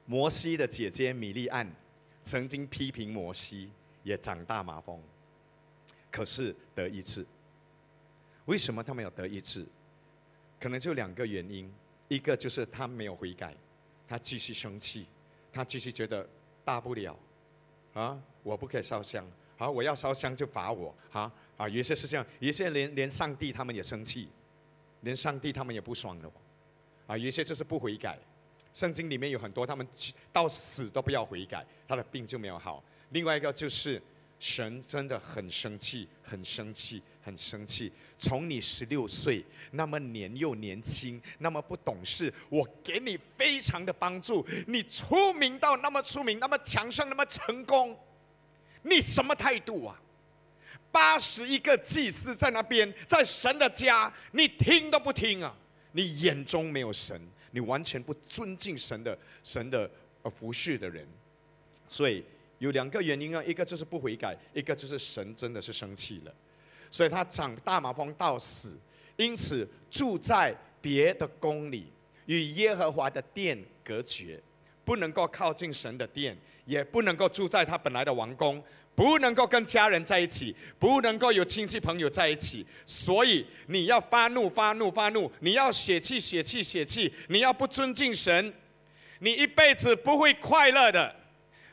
摩西的姐姐米利安曾经批评摩西，也长大麻风，可是得医治。为什么他没有得医治？可能就两个原因。一个就是他没有悔改，他继续生气，他继续觉得大不了，啊，我不可以烧香，好，我要烧香就罚我，啊啊，有些是这样，有些连连上帝他们也生气，连上帝他们也不爽了，啊，有些就是不悔改，圣经里面有很多他们到死都不要悔改，他的病就没有好。另外一个就是。神真的很生气，很生气，很生气。从你十六岁那么年幼年轻，那么不懂事，我给你非常的帮助，你出名到那么出名，那么强盛，那么成功，你什么态度啊？八十一个祭司在那边，在神的家，你听都不听啊？你眼中没有神，你完全不尊敬神的神的呃服侍的人，所以。有两个原因啊，一个就是不悔改，一个就是神真的是生气了，所以他长大麻风到死，因此住在别的宫里，与耶和华的殿隔绝，不能够靠近神的殿，也不能够住在他本来的王宫，不能够跟家人在一起，不能够有亲戚朋友在一起。所以你要发怒，发怒，发怒！你要血气，血气，血气！你要不尊敬神，你一辈子不会快乐的。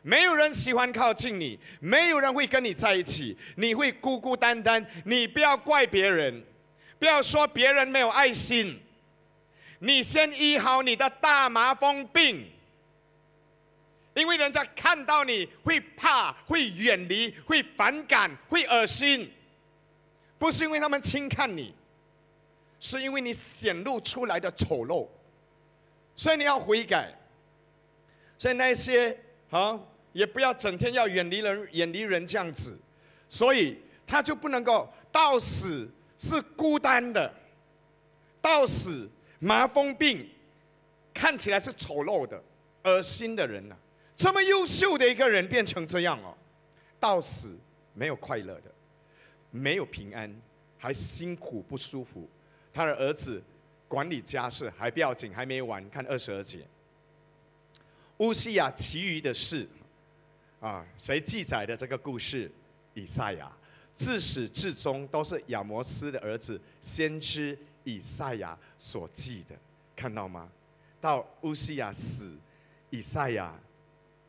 没有人喜欢靠近你，没有人会跟你在一起，你会孤孤单单。你不要怪别人，不要说别人没有爱心。你先医好你的大麻风病，因为人家看到你会怕、会远离、会反感、会恶心，不是因为他们轻看你，是因为你显露出来的丑陋，所以你要悔改。所以那些好。也不要整天要远离人，远离人这样子，所以他就不能够到死是孤单的，到死麻风病看起来是丑陋的、恶心的人呐，这么优秀的一个人变成这样哦，到死没有快乐的，没有平安，还辛苦不舒服。他的儿子管理家事还不要紧，还没完，看二十二节，乌西亚其余的事。啊，谁记载的这个故事？以赛亚，自始至终都是亚摩斯的儿子先知以赛亚所记的，看到吗？到乌西亚死，以赛亚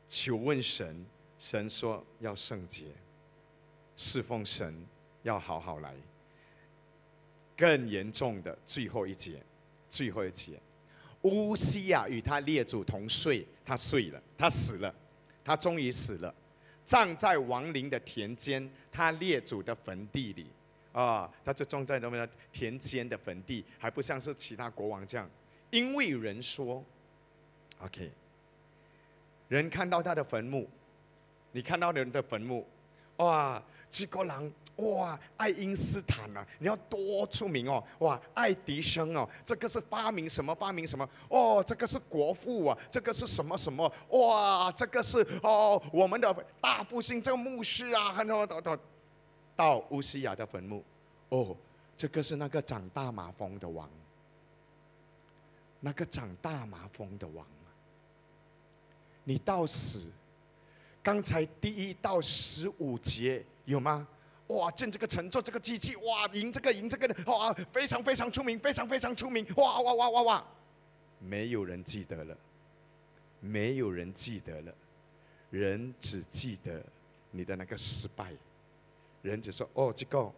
求问神，神说要圣洁，侍奉神要好好来。更严重的最后一节，最后一节，乌西亚与他列祖同睡，他睡了，他死了。他终于死了，葬在亡灵的田间，他列祖的坟地里，啊，他就葬在什么呢？田间的坟地，还不像是其他国王这样，因为人说，OK，人看到他的坟墓，你看到人的坟墓，哇，几个人。哇，爱因斯坦啊，你要多出名哦！哇，爱迪生哦，这个是发明什么？发明什么？哦，这个是国父啊，这个是什么什么？哇，这个是哦，我们的大复兴这个牧师啊，很多到到到乌西亚的坟墓，哦，这个是那个长大麻风的王，那个长大麻风的王，你到死，刚才第一到十五节有吗？哇，建这个城，做这个机器，哇，赢这个，赢这个的，哇，非常非常出名，非常非常出名，哇哇哇哇哇，没有人记得了，没有人记得了，人只记得你的那个失败，人只说哦，这个，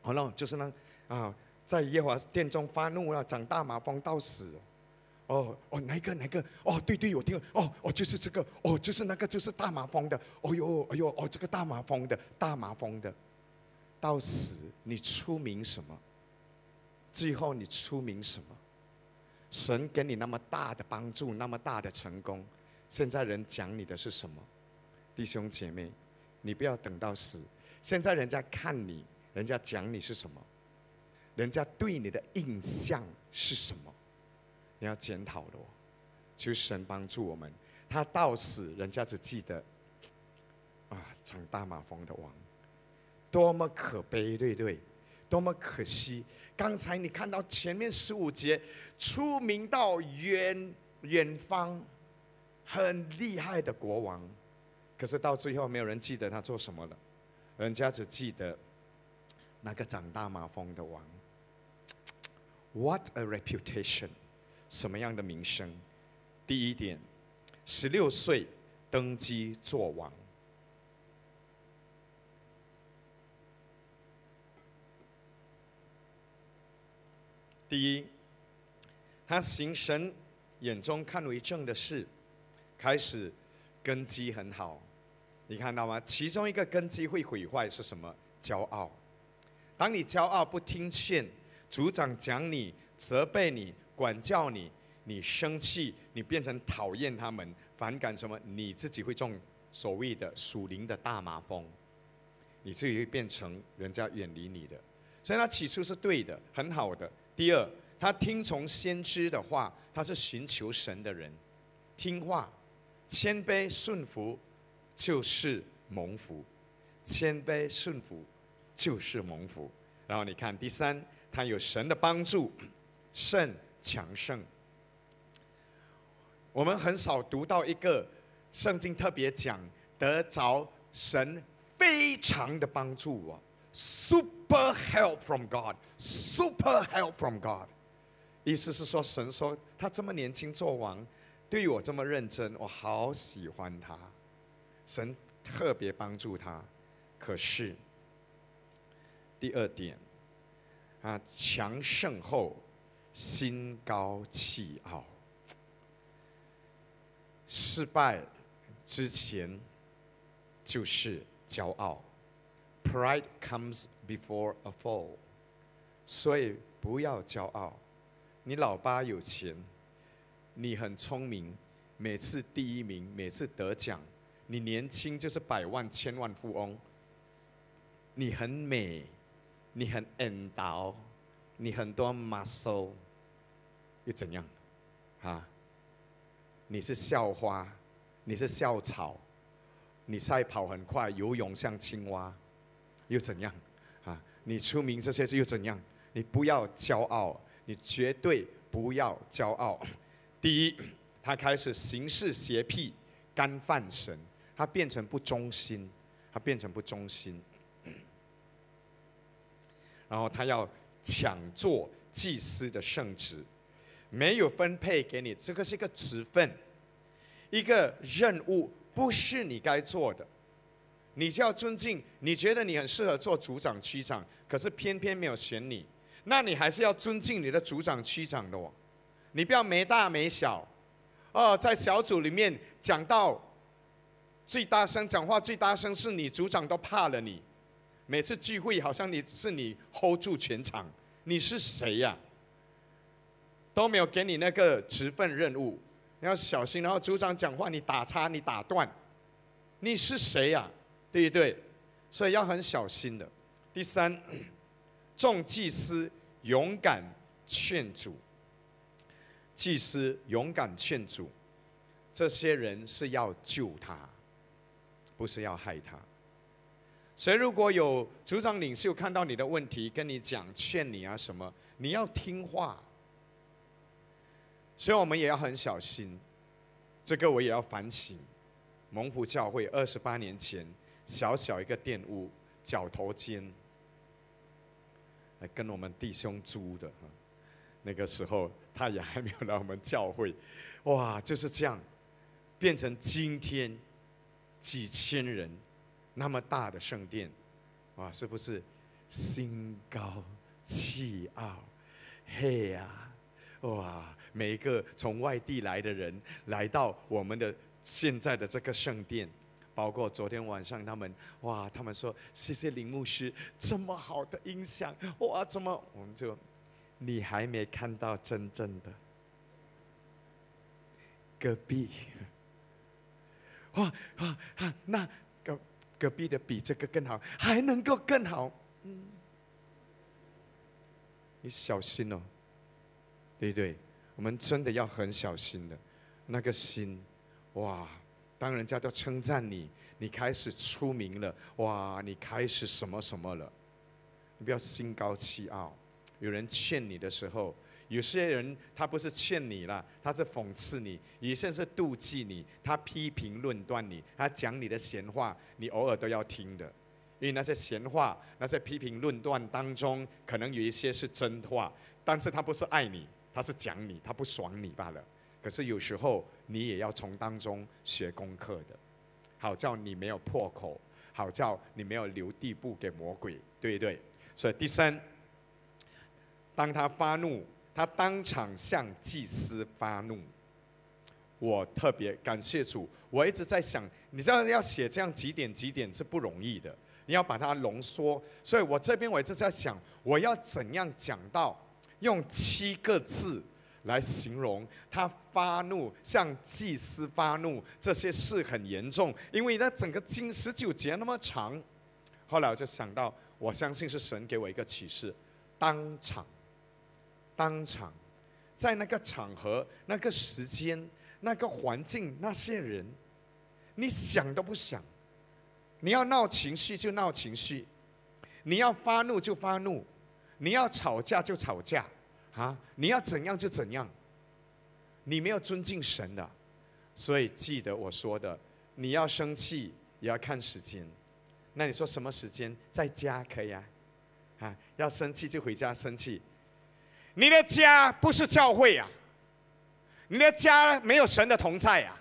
好了，就是那啊，在耶和华殿中发怒了，长大麻风到死。哦哦，哪一个哪一个？哦，对对，我听。哦哦，就是这个。哦，就是那个，就是大麻风的。哦呦，哎呦，哦，这个大麻风的，大麻风的，到死你出名什么？最后你出名什么？神给你那么大的帮助，那么大的成功，现在人讲你的是什么？弟兄姐妹，你不要等到死。现在人家看你，人家讲你是什么？人家对你的印象是什么？你要检讨的哦，求神帮助我们。他到死，人家只记得啊，长大马蜂的王，多么可悲，对不对？多么可惜！刚才你看到前面十五节，出名到远远方，很厉害的国王，可是到最后没有人记得他做什么了，人家只记得那个长大马蜂的王。What a reputation！什么样的名声？第一点，十六岁登基做王。第一，他行神眼中看为正的事，开始根基很好。你看到吗？其中一个根基会毁坏是什么？骄傲。当你骄傲不听劝，组长讲你，责备你。管教你，你生气，你变成讨厌他们，反感什么？你自己会中所谓的属灵的大麻风，你自己会变成人家远离你的。所以他起初是对的，很好的。第二，他听从先知的话，他是寻求神的人，听话、谦卑、顺服，就是蒙福。谦卑顺服就是蒙福。然后你看第三，他有神的帮助，圣。强盛，我们很少读到一个圣经特别讲得着神非常的帮助啊，super help from God，super help from God。意思是说，神说他这么年轻做王，对于我这么认真，我好喜欢他。神特别帮助他，可是第二点啊，强盛后心高气傲，失败之前就是骄傲，Pride comes before a fall，所以不要骄傲。你老爸有钱，你很聪明，每次第一名，每次得奖，你年轻就是百万千万富翁，你很美，你很 N 倒，你很多 muscle，又怎样？啊？你是校花，你是校草，你赛跑很快，游泳像青蛙，又怎样？啊？你出名这些又怎样？你不要骄傲，你绝对不要骄傲。第一，他开始行事邪僻，干犯神，他变成不忠心，他变成不忠心。然后他要抢做祭司的圣职，没有分配给你，这个是一个职分，一个任务，不是你该做的，你就要尊敬。你觉得你很适合做组长、区长，可是偏偏没有选你，那你还是要尊敬你的组长、区长的哦。你不要没大没小，哦，在小组里面讲到最大声、讲话最大声是你组长都怕了你。每次聚会好像你是你 hold 住全场，你是谁呀？都没有给你那个职份任务，你要小心。然后组长讲话你打叉你打断，你是谁呀？对不对？所以要很小心的。第三，众祭司勇敢劝阻，祭司勇敢劝阻，这些人是要救他，不是要害他。所以，如果有组长领袖看到你的问题，跟你讲劝你啊什么，你要听话。所以我们也要很小心，这个我也要反省。蒙福教会二十八年前，小小一个店屋，脚头尖，来跟我们弟兄租的，那个时候他也还没有来我们教会，哇，就是这样，变成今天几千人。那么大的圣殿，啊，是不是心高气傲？嘿呀，哇！每一个从外地来的人来到我们的现在的这个圣殿，包括昨天晚上他们，哇！他们说谢谢林牧师这么好的音响，哇！怎么我们就你还没看到真正的隔壁？哇哇啊那。隔隔壁的比这个更好，还能够更好，嗯，你小心哦，对不对？我们真的要很小心的，那个心，哇！当人家都称赞你，你开始出名了，哇！你开始什么什么了？你不要心高气傲，有人劝你的时候。有些人他不是劝你了，他是讽刺你；有些人是妒忌你，他批评论断你，他讲你的闲话，你偶尔都要听的。因为那些闲话、那些批评论断当中，可能有一些是真话，但是他不是爱你，他是讲你，他不爽你罢了。可是有时候你也要从当中学功课的，好叫你没有破口，好叫你没有留地步给魔鬼，对不对？所以第三，当他发怒。他当场向祭司发怒，我特别感谢主。我一直在想，你知道要写这样几点几点是不容易的，你要把它浓缩。所以我这边我一直在想，我要怎样讲到用七个字来形容他发怒，向祭司发怒，这些事很严重，因为那整个经十九节那么长。后来我就想到，我相信是神给我一个启示，当场。当场，在那个场合、那个时间、那个环境、那些人，你想都不想。你要闹情绪就闹情绪，你要发怒就发怒，你要吵架就吵架，啊！你要怎样就怎样。你没有尊敬神的，所以记得我说的，你要生气也要看时间。那你说什么时间？在家可以啊，啊，要生气就回家生气。你的家不是教会啊，你的家没有神的同在啊。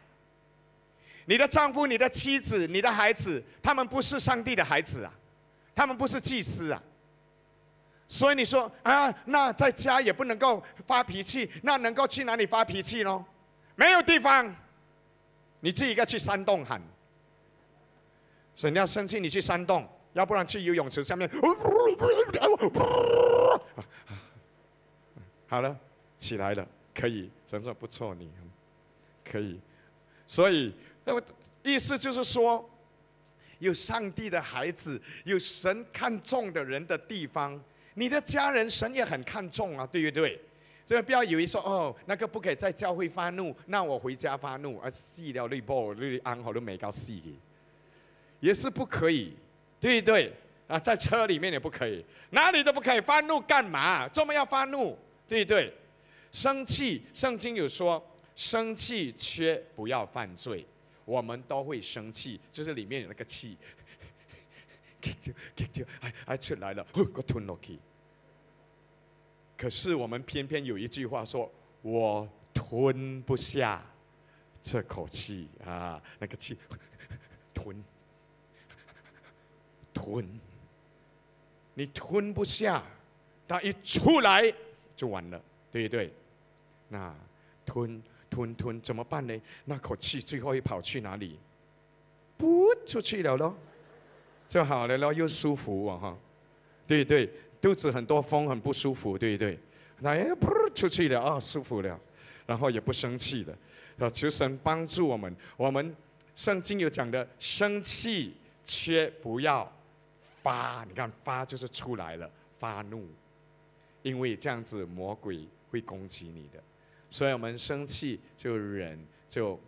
你的丈夫、你的妻子、你的孩子，他们不是上帝的孩子啊，他们不是祭司啊。所以你说啊，那在家也不能够发脾气，那能够去哪里发脾气呢？没有地方，你自己一个去山洞喊。所以你要生气，你去山洞，要不然去游泳池下面。好了，起来了，可以，神说不错，你可以。所以，那么意思就是说，有上帝的孩子，有神看重的人的地方，你的家人神也很看重啊，对不对？所以不要以为说哦，那个不可以在教会发怒，那我回家发怒，而细了绿波绿安好都没搞细，也是不可以，对不对？啊，在车里面也不可以，哪里都不可以发怒，干嘛？专门要发怒，对不对？生气，圣经有说。生气却不要犯罪，我们都会生气，就是里面有那个气，哎哎出来了，我吞落去。可是我们偏偏有一句话说，我吞不下这口气啊，那个气 吞 吞，你吞不下，它一出来就完了，对不对？那吞。吞吞怎么办呢？那口气最后一跑去哪里？不出去了咯，就好了然后，又舒服啊哈！对对，肚子很多风，很不舒服，对对。那哎，噗出去了啊，舒服了，然后也不生气了。啊，求神帮助我们。我们圣经有讲的，生气却不要发。你看发就是出来了，发怒，因为这样子魔鬼会攻击你的。所以我们生气就忍，就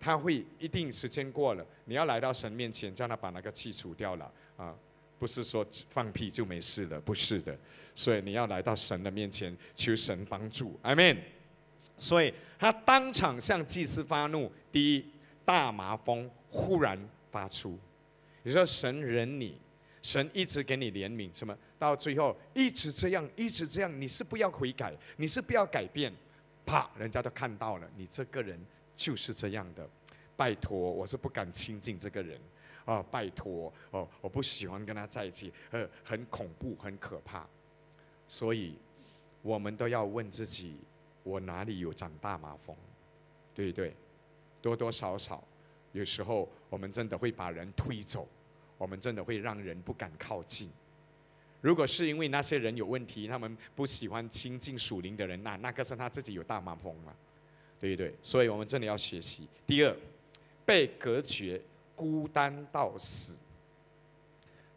他会一定时间过了，你要来到神面前，叫他把那个气除掉了啊！不是说放屁就没事了，不是的。所以你要来到神的面前，求神帮助，阿门。所以他当场向祭司发怒，第一大麻风忽然发出，你说神忍你，神一直给你怜悯，什么到最后一直这样，一直这样，你是不要悔改，你是不要改变。啪！人家都看到了，你这个人就是这样的。拜托，我是不敢亲近这个人啊！拜托，哦，我不喜欢跟他在一起，呃，很恐怖，很可怕。所以，我们都要问自己：我哪里有长大麻风？对不对？多多少少，有时候我们真的会把人推走，我们真的会让人不敢靠近。如果是因为那些人有问题，他们不喜欢亲近属灵的人，那那个是他自己有大麻风了，对对？所以我们真的要学习。第二，被隔绝、孤单到死，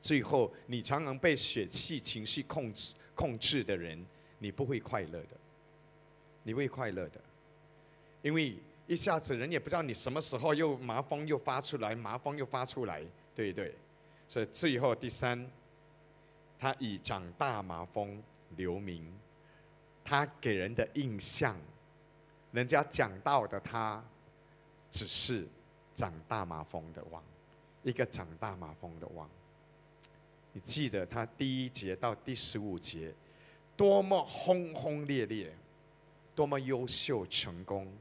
最后你常常被血气、情绪控制、控制的人，你不会快乐的，你会快乐的，因为一下子人也不知道你什么时候又麻风又发出来，麻风又发出来，对不对？所以最后第三。他以长大麻风留名，他给人的印象，人家讲到的他，只是长大麻风的王，一个长大麻风的王。你记得他第一节到第十五节，多么轰轰烈烈，多么优秀成功，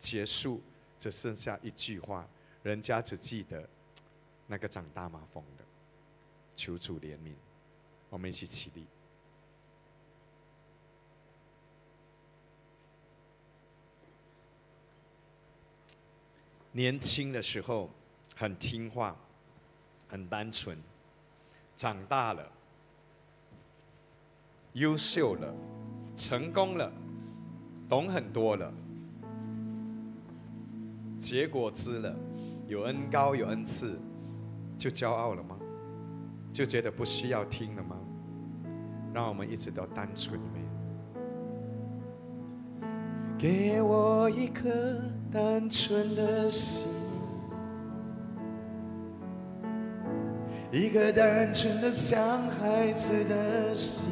结束只剩下一句话，人家只记得那个长大麻风的，求主怜悯。我们一起起立。年轻的时候很听话，很单纯，长大了，优秀了，成功了，懂很多了，结果知了，有恩高有恩赐，就骄傲了吗？就觉得不需要听了吗？让我们一直都单纯。给我一颗单纯的心。一个单纯的像孩子的心。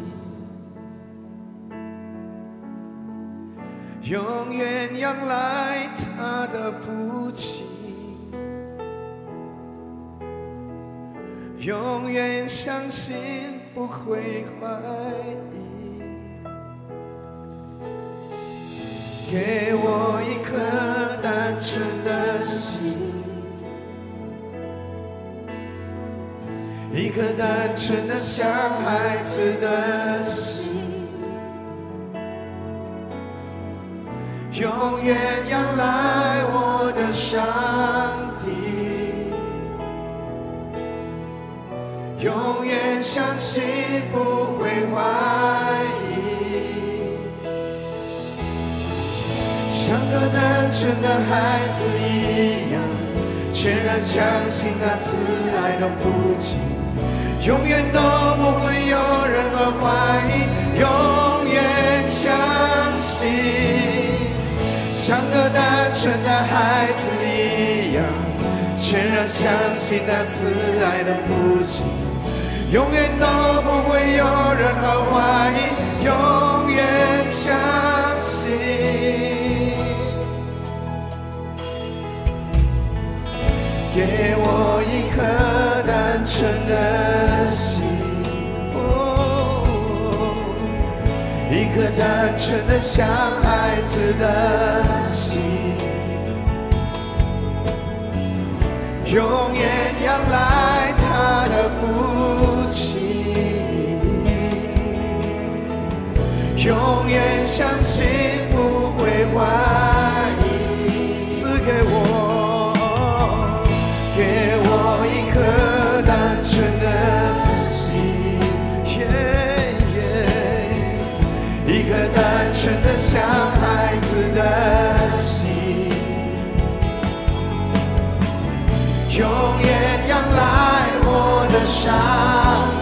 永远仰赖他的父亲。永远相信不会怀疑。给我一颗单纯的心，一颗单纯的像孩子的心，永远仰赖我的上帝，永远相信不会忘。像个单纯的孩子一样，全然相信那慈爱的父亲，永远都不会有任何怀疑，永远相信像个单纯的孩子一样，全然相信那慈爱的父亲，永远都不会有任何怀疑，永远相信。给我一颗单纯的心一颗单纯的像孩子的心永远仰赖他的父亲。永远相信不会坏像孩子的心，用艳阳来我的伤。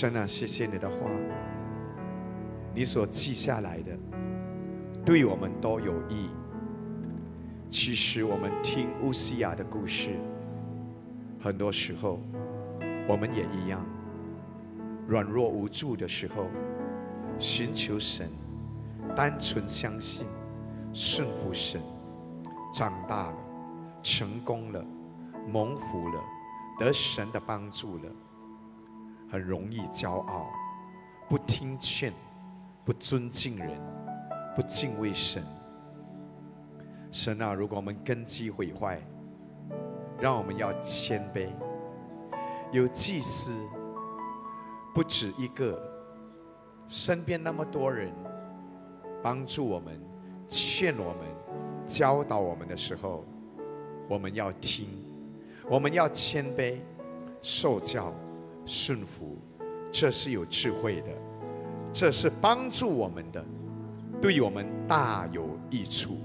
真的谢谢你的话。你所记下来的对我们都有益其实我们听乌西亚的故事很多时候我们也一样软弱无助的时候寻求神单纯相信顺服神长大了成功了蒙福了得神的帮助了很容易骄傲，不听劝，不尊敬人，不敬畏神。神啊，如果我们根基毁坏，让我们要谦卑。有祭司不止一个，身边那么多人帮助我们、劝我们、教导我们的时候，我们要听，我们要谦卑、受教、顺服，这是有智慧的，这是帮助我们的，对我们大有益处。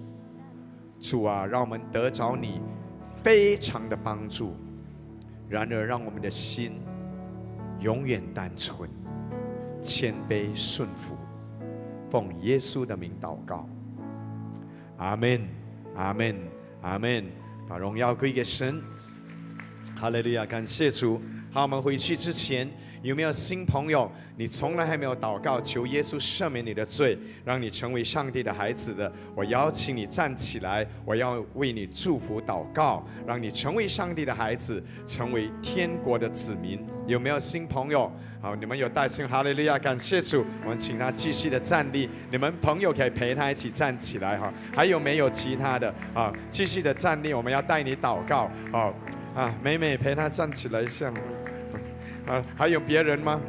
主啊，让我们得着你非常的帮助。然而，让我们的心永远单纯、谦卑、顺服，奉耶稣的名祷告。阿门，阿门，阿门。把荣耀归给神。哈利路亚，感谢主。好，我们回去之前。有没有新朋友？你从来还没有祷告，求耶稣赦免你的罪，让你成为上帝的孩子的？我邀请你站起来，我要为你祝福祷告，让你成为上帝的孩子，成为天国的子民。有没有新朋友？好，你们有带新哈利路亚，感谢主。我们请他继续的站立，你们朋友可以陪他一起站起来哈。还有没有其他的啊？继续的站立，我们要带你祷告。好啊，美美陪他站起来一下。啊，还有别人吗？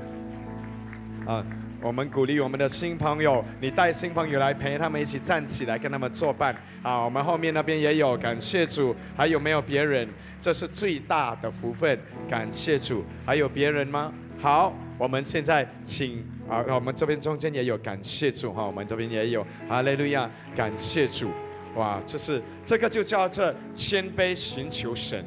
啊，我们鼓励我们的新朋友，你带新朋友来陪他们一起站起来，跟他们作伴。啊，我们后面那边也有，感谢主。还有没有别人？这是最大的福分，感谢主。还有别人吗？好，我们现在请啊，我们这边中间也有，感谢主哈，我们这边也有，哈利路亚，感谢主。哇，这是这个就叫这谦卑寻求神。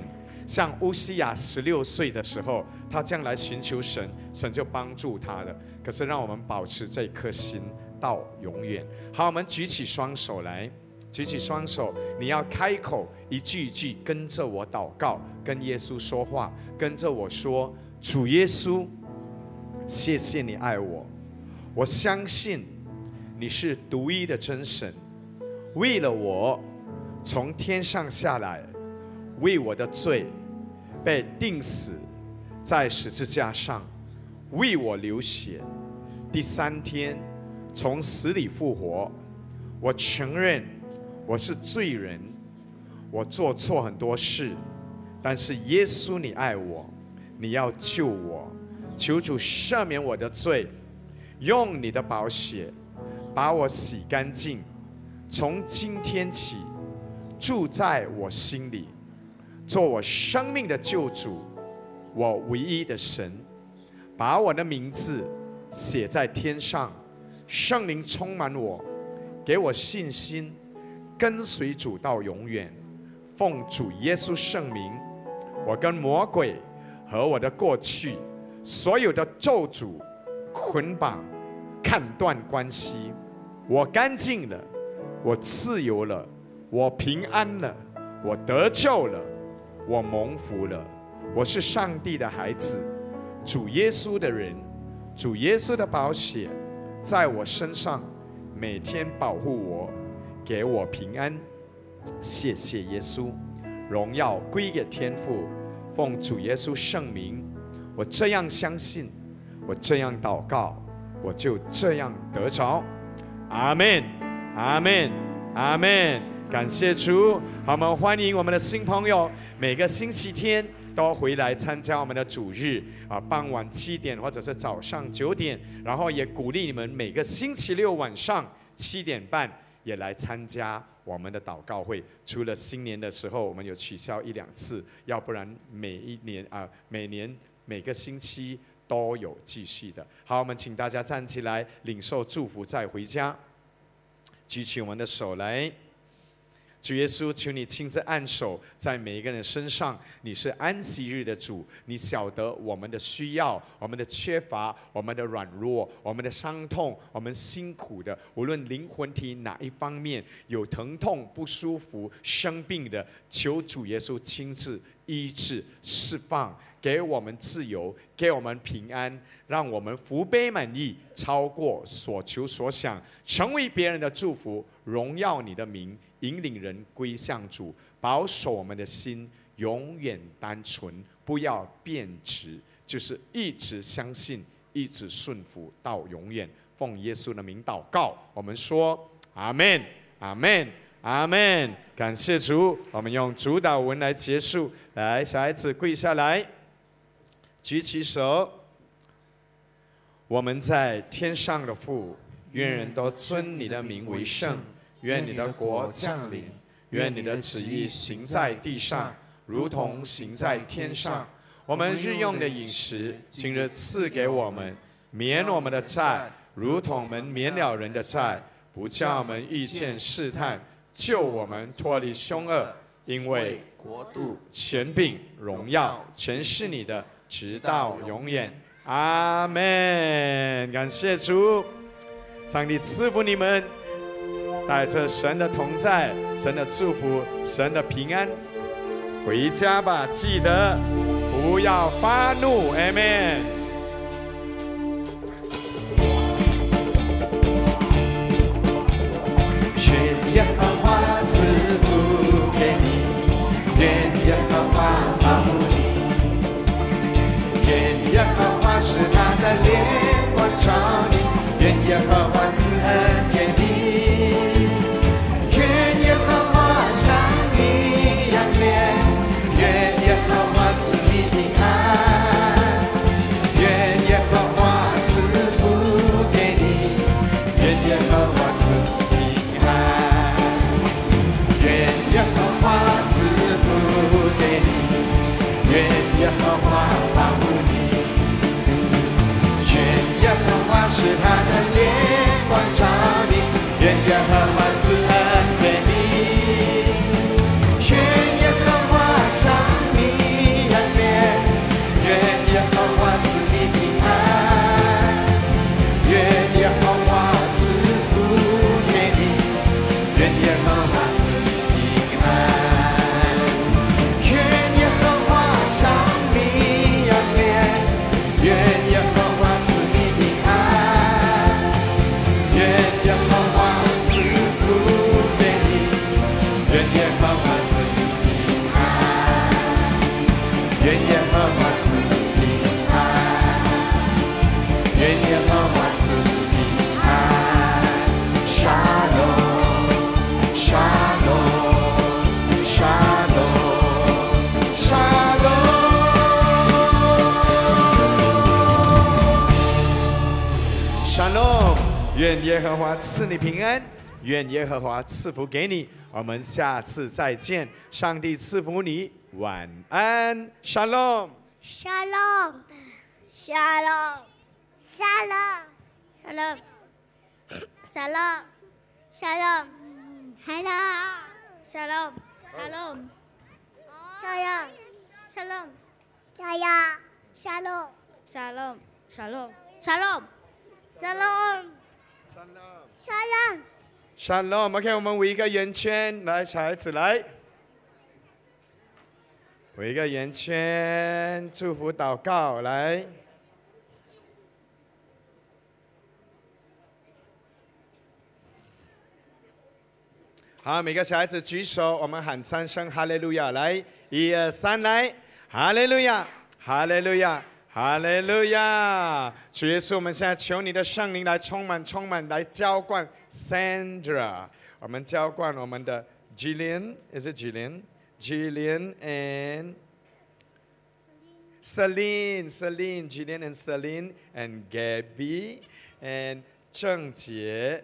像乌西亚十六岁的时候，他将来寻求神，神就帮助他的。可是让我们保持这颗心到永远。好，我们举起双手来，举起双手，你要开口一句一句跟着我祷告，跟耶稣说话，跟着我说：主耶稣，谢谢你爱我，我相信你是独一的真神，为了我从天上下来，为我的罪。被钉死在十字架上，为我流血。第三天从死里复活。我承认我是罪人，我做错很多事，但是耶稣你爱我，你要救我，求主赦免我的罪，用你的宝血把我洗干净。从今天起，住在我心里。做我生命的救主，我唯一的神，把我的名字写在天上，圣灵充满我，给我信心，跟随主到永远，奉主耶稣圣名，我跟魔鬼和我的过去所有的咒诅捆绑，砍断关系，我干净了，我自由了，我平安了，我得救了。我蒙福了，我是上帝的孩子，主耶稣的人，主耶稣的宝血在我身上每天保护我，给我平安。谢谢耶稣，荣耀归给天父，奉主耶稣圣名，我这样相信，我这样祷告，我就这样得着。阿门，阿门，阿门。感谢主，好，我们欢迎我们的新朋友。每个星期天都回来参加我们的主日啊，傍晚七点或者是早上九点，然后也鼓励你们每个星期六晚上七点半也来参加我们的祷告会。除了新年的时候我们有取消一两次，要不然每一年啊，每年每个星期都有继续的。好，我们请大家站起来领受祝福再回家，举起我们的手来。主耶稣，求你亲自按手在每一个人身上。你是安息日的主，你晓得我们的需要、我们的缺乏、我们的软弱、我们的伤痛、我们辛苦的，无论灵魂体哪一方面有疼痛、不舒服、生病的，求主耶稣亲自医治、释放，给我们自由，给我们平安，让我们福杯满溢，超过所求所想，成为别人的祝福，荣耀你的名。引领人归向主，保守我们的心永远单纯，不要变质，就是一直相信，一直顺服到永远。奉耶稣的名祷告，我们说阿门，阿门，阿门。感谢主，我们用主导文来结束。来，小孩子跪下来，举起手。我们在天上的父，愿人都尊你的名为圣。愿你的国降临，愿你的旨意行在地上，如同行在天上。我们日用的饮食，今日赐给我们，免我们的债，如同我们免了人的债，不叫我们遇见试探，救我们脱离凶恶。因为国度、权柄、荣耀，全是你的，直到永远。阿门。感谢主，上帝赐福你们。带着神的同在、神的祝福、神的平安，回家吧！记得不要发怒，Amen。愿耶和华福给你。我们下次再见，上帝赐福你，晚安上楼，我们看，我们围一个圆圈，来，小孩子来。围一个圆圈，祝福祷告，来。好，每个小孩子举手，我们喊三声哈利路亚，来，一二三，来，哈利路亚，哈利路亚。哈利路亚！主耶稣，我们现在求你的圣灵来充满、充满，来浇灌 Sandra。我们浇灌我们的 Jillian，is it Jillian？Jillian and Celine, Celine, Jillian and Celine and Gabby and 郑杰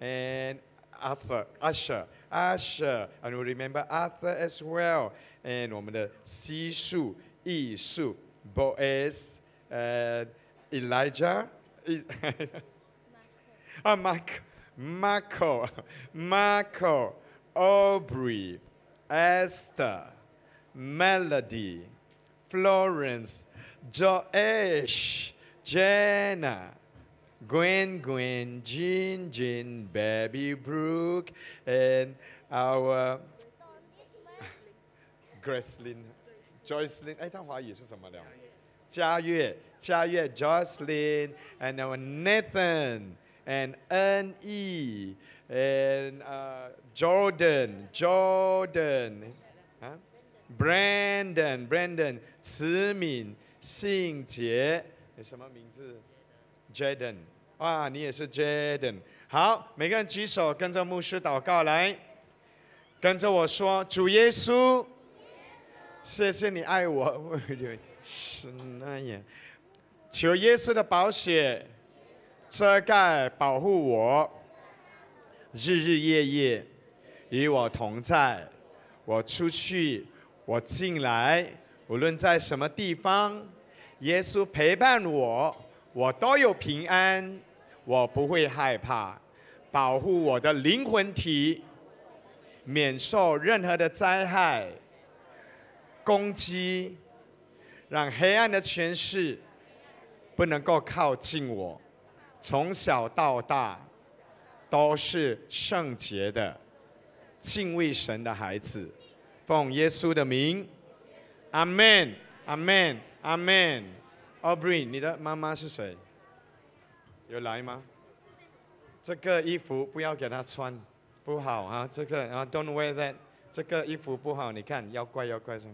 and Arthur, Usher, Usher, and we remember Arthur as well. And 我们的西树、艺术。 Boaz, uh, Elijah, ah, Marco, Marco, Marco, Aubrey, Esther, Melody, Florence, Joash, Jenna, Gwen, Gwen, Jean, Jean, Baby Brooke, and our Gracelyn, Joycelyn，哎，他华语是什么了？ 嘉悦，嘉悦，Jocelyn, and our Nathan, and N E, and uh, Jordan, Jordan, 啊，Brandon, Brandon，慈敏，信杰，你什么名字？Jaden，哇，你也是 Jaden。好，每个人举手，跟着牧师祷告来，跟着我说，主耶稣，谢谢你爱，我是那样，求耶稣的宝血遮盖保护我，日日夜夜与我同在。我出去，我进来，无论在什么地方，耶稣陪伴我，我都有平安，我不会害怕，保护我的灵魂体，免受任何的灾害攻击，让黑暗的权势不能够靠近我。从小到大都是圣洁的、敬畏神的孩子。奉耶稣的名，阿门，阿门，阿门。Aubrey，你的妈妈是谁？有来吗？这个衣服不要给她穿，不好啊！这个啊，Don't wear that。这个衣服不好，你看，要怪要怪上。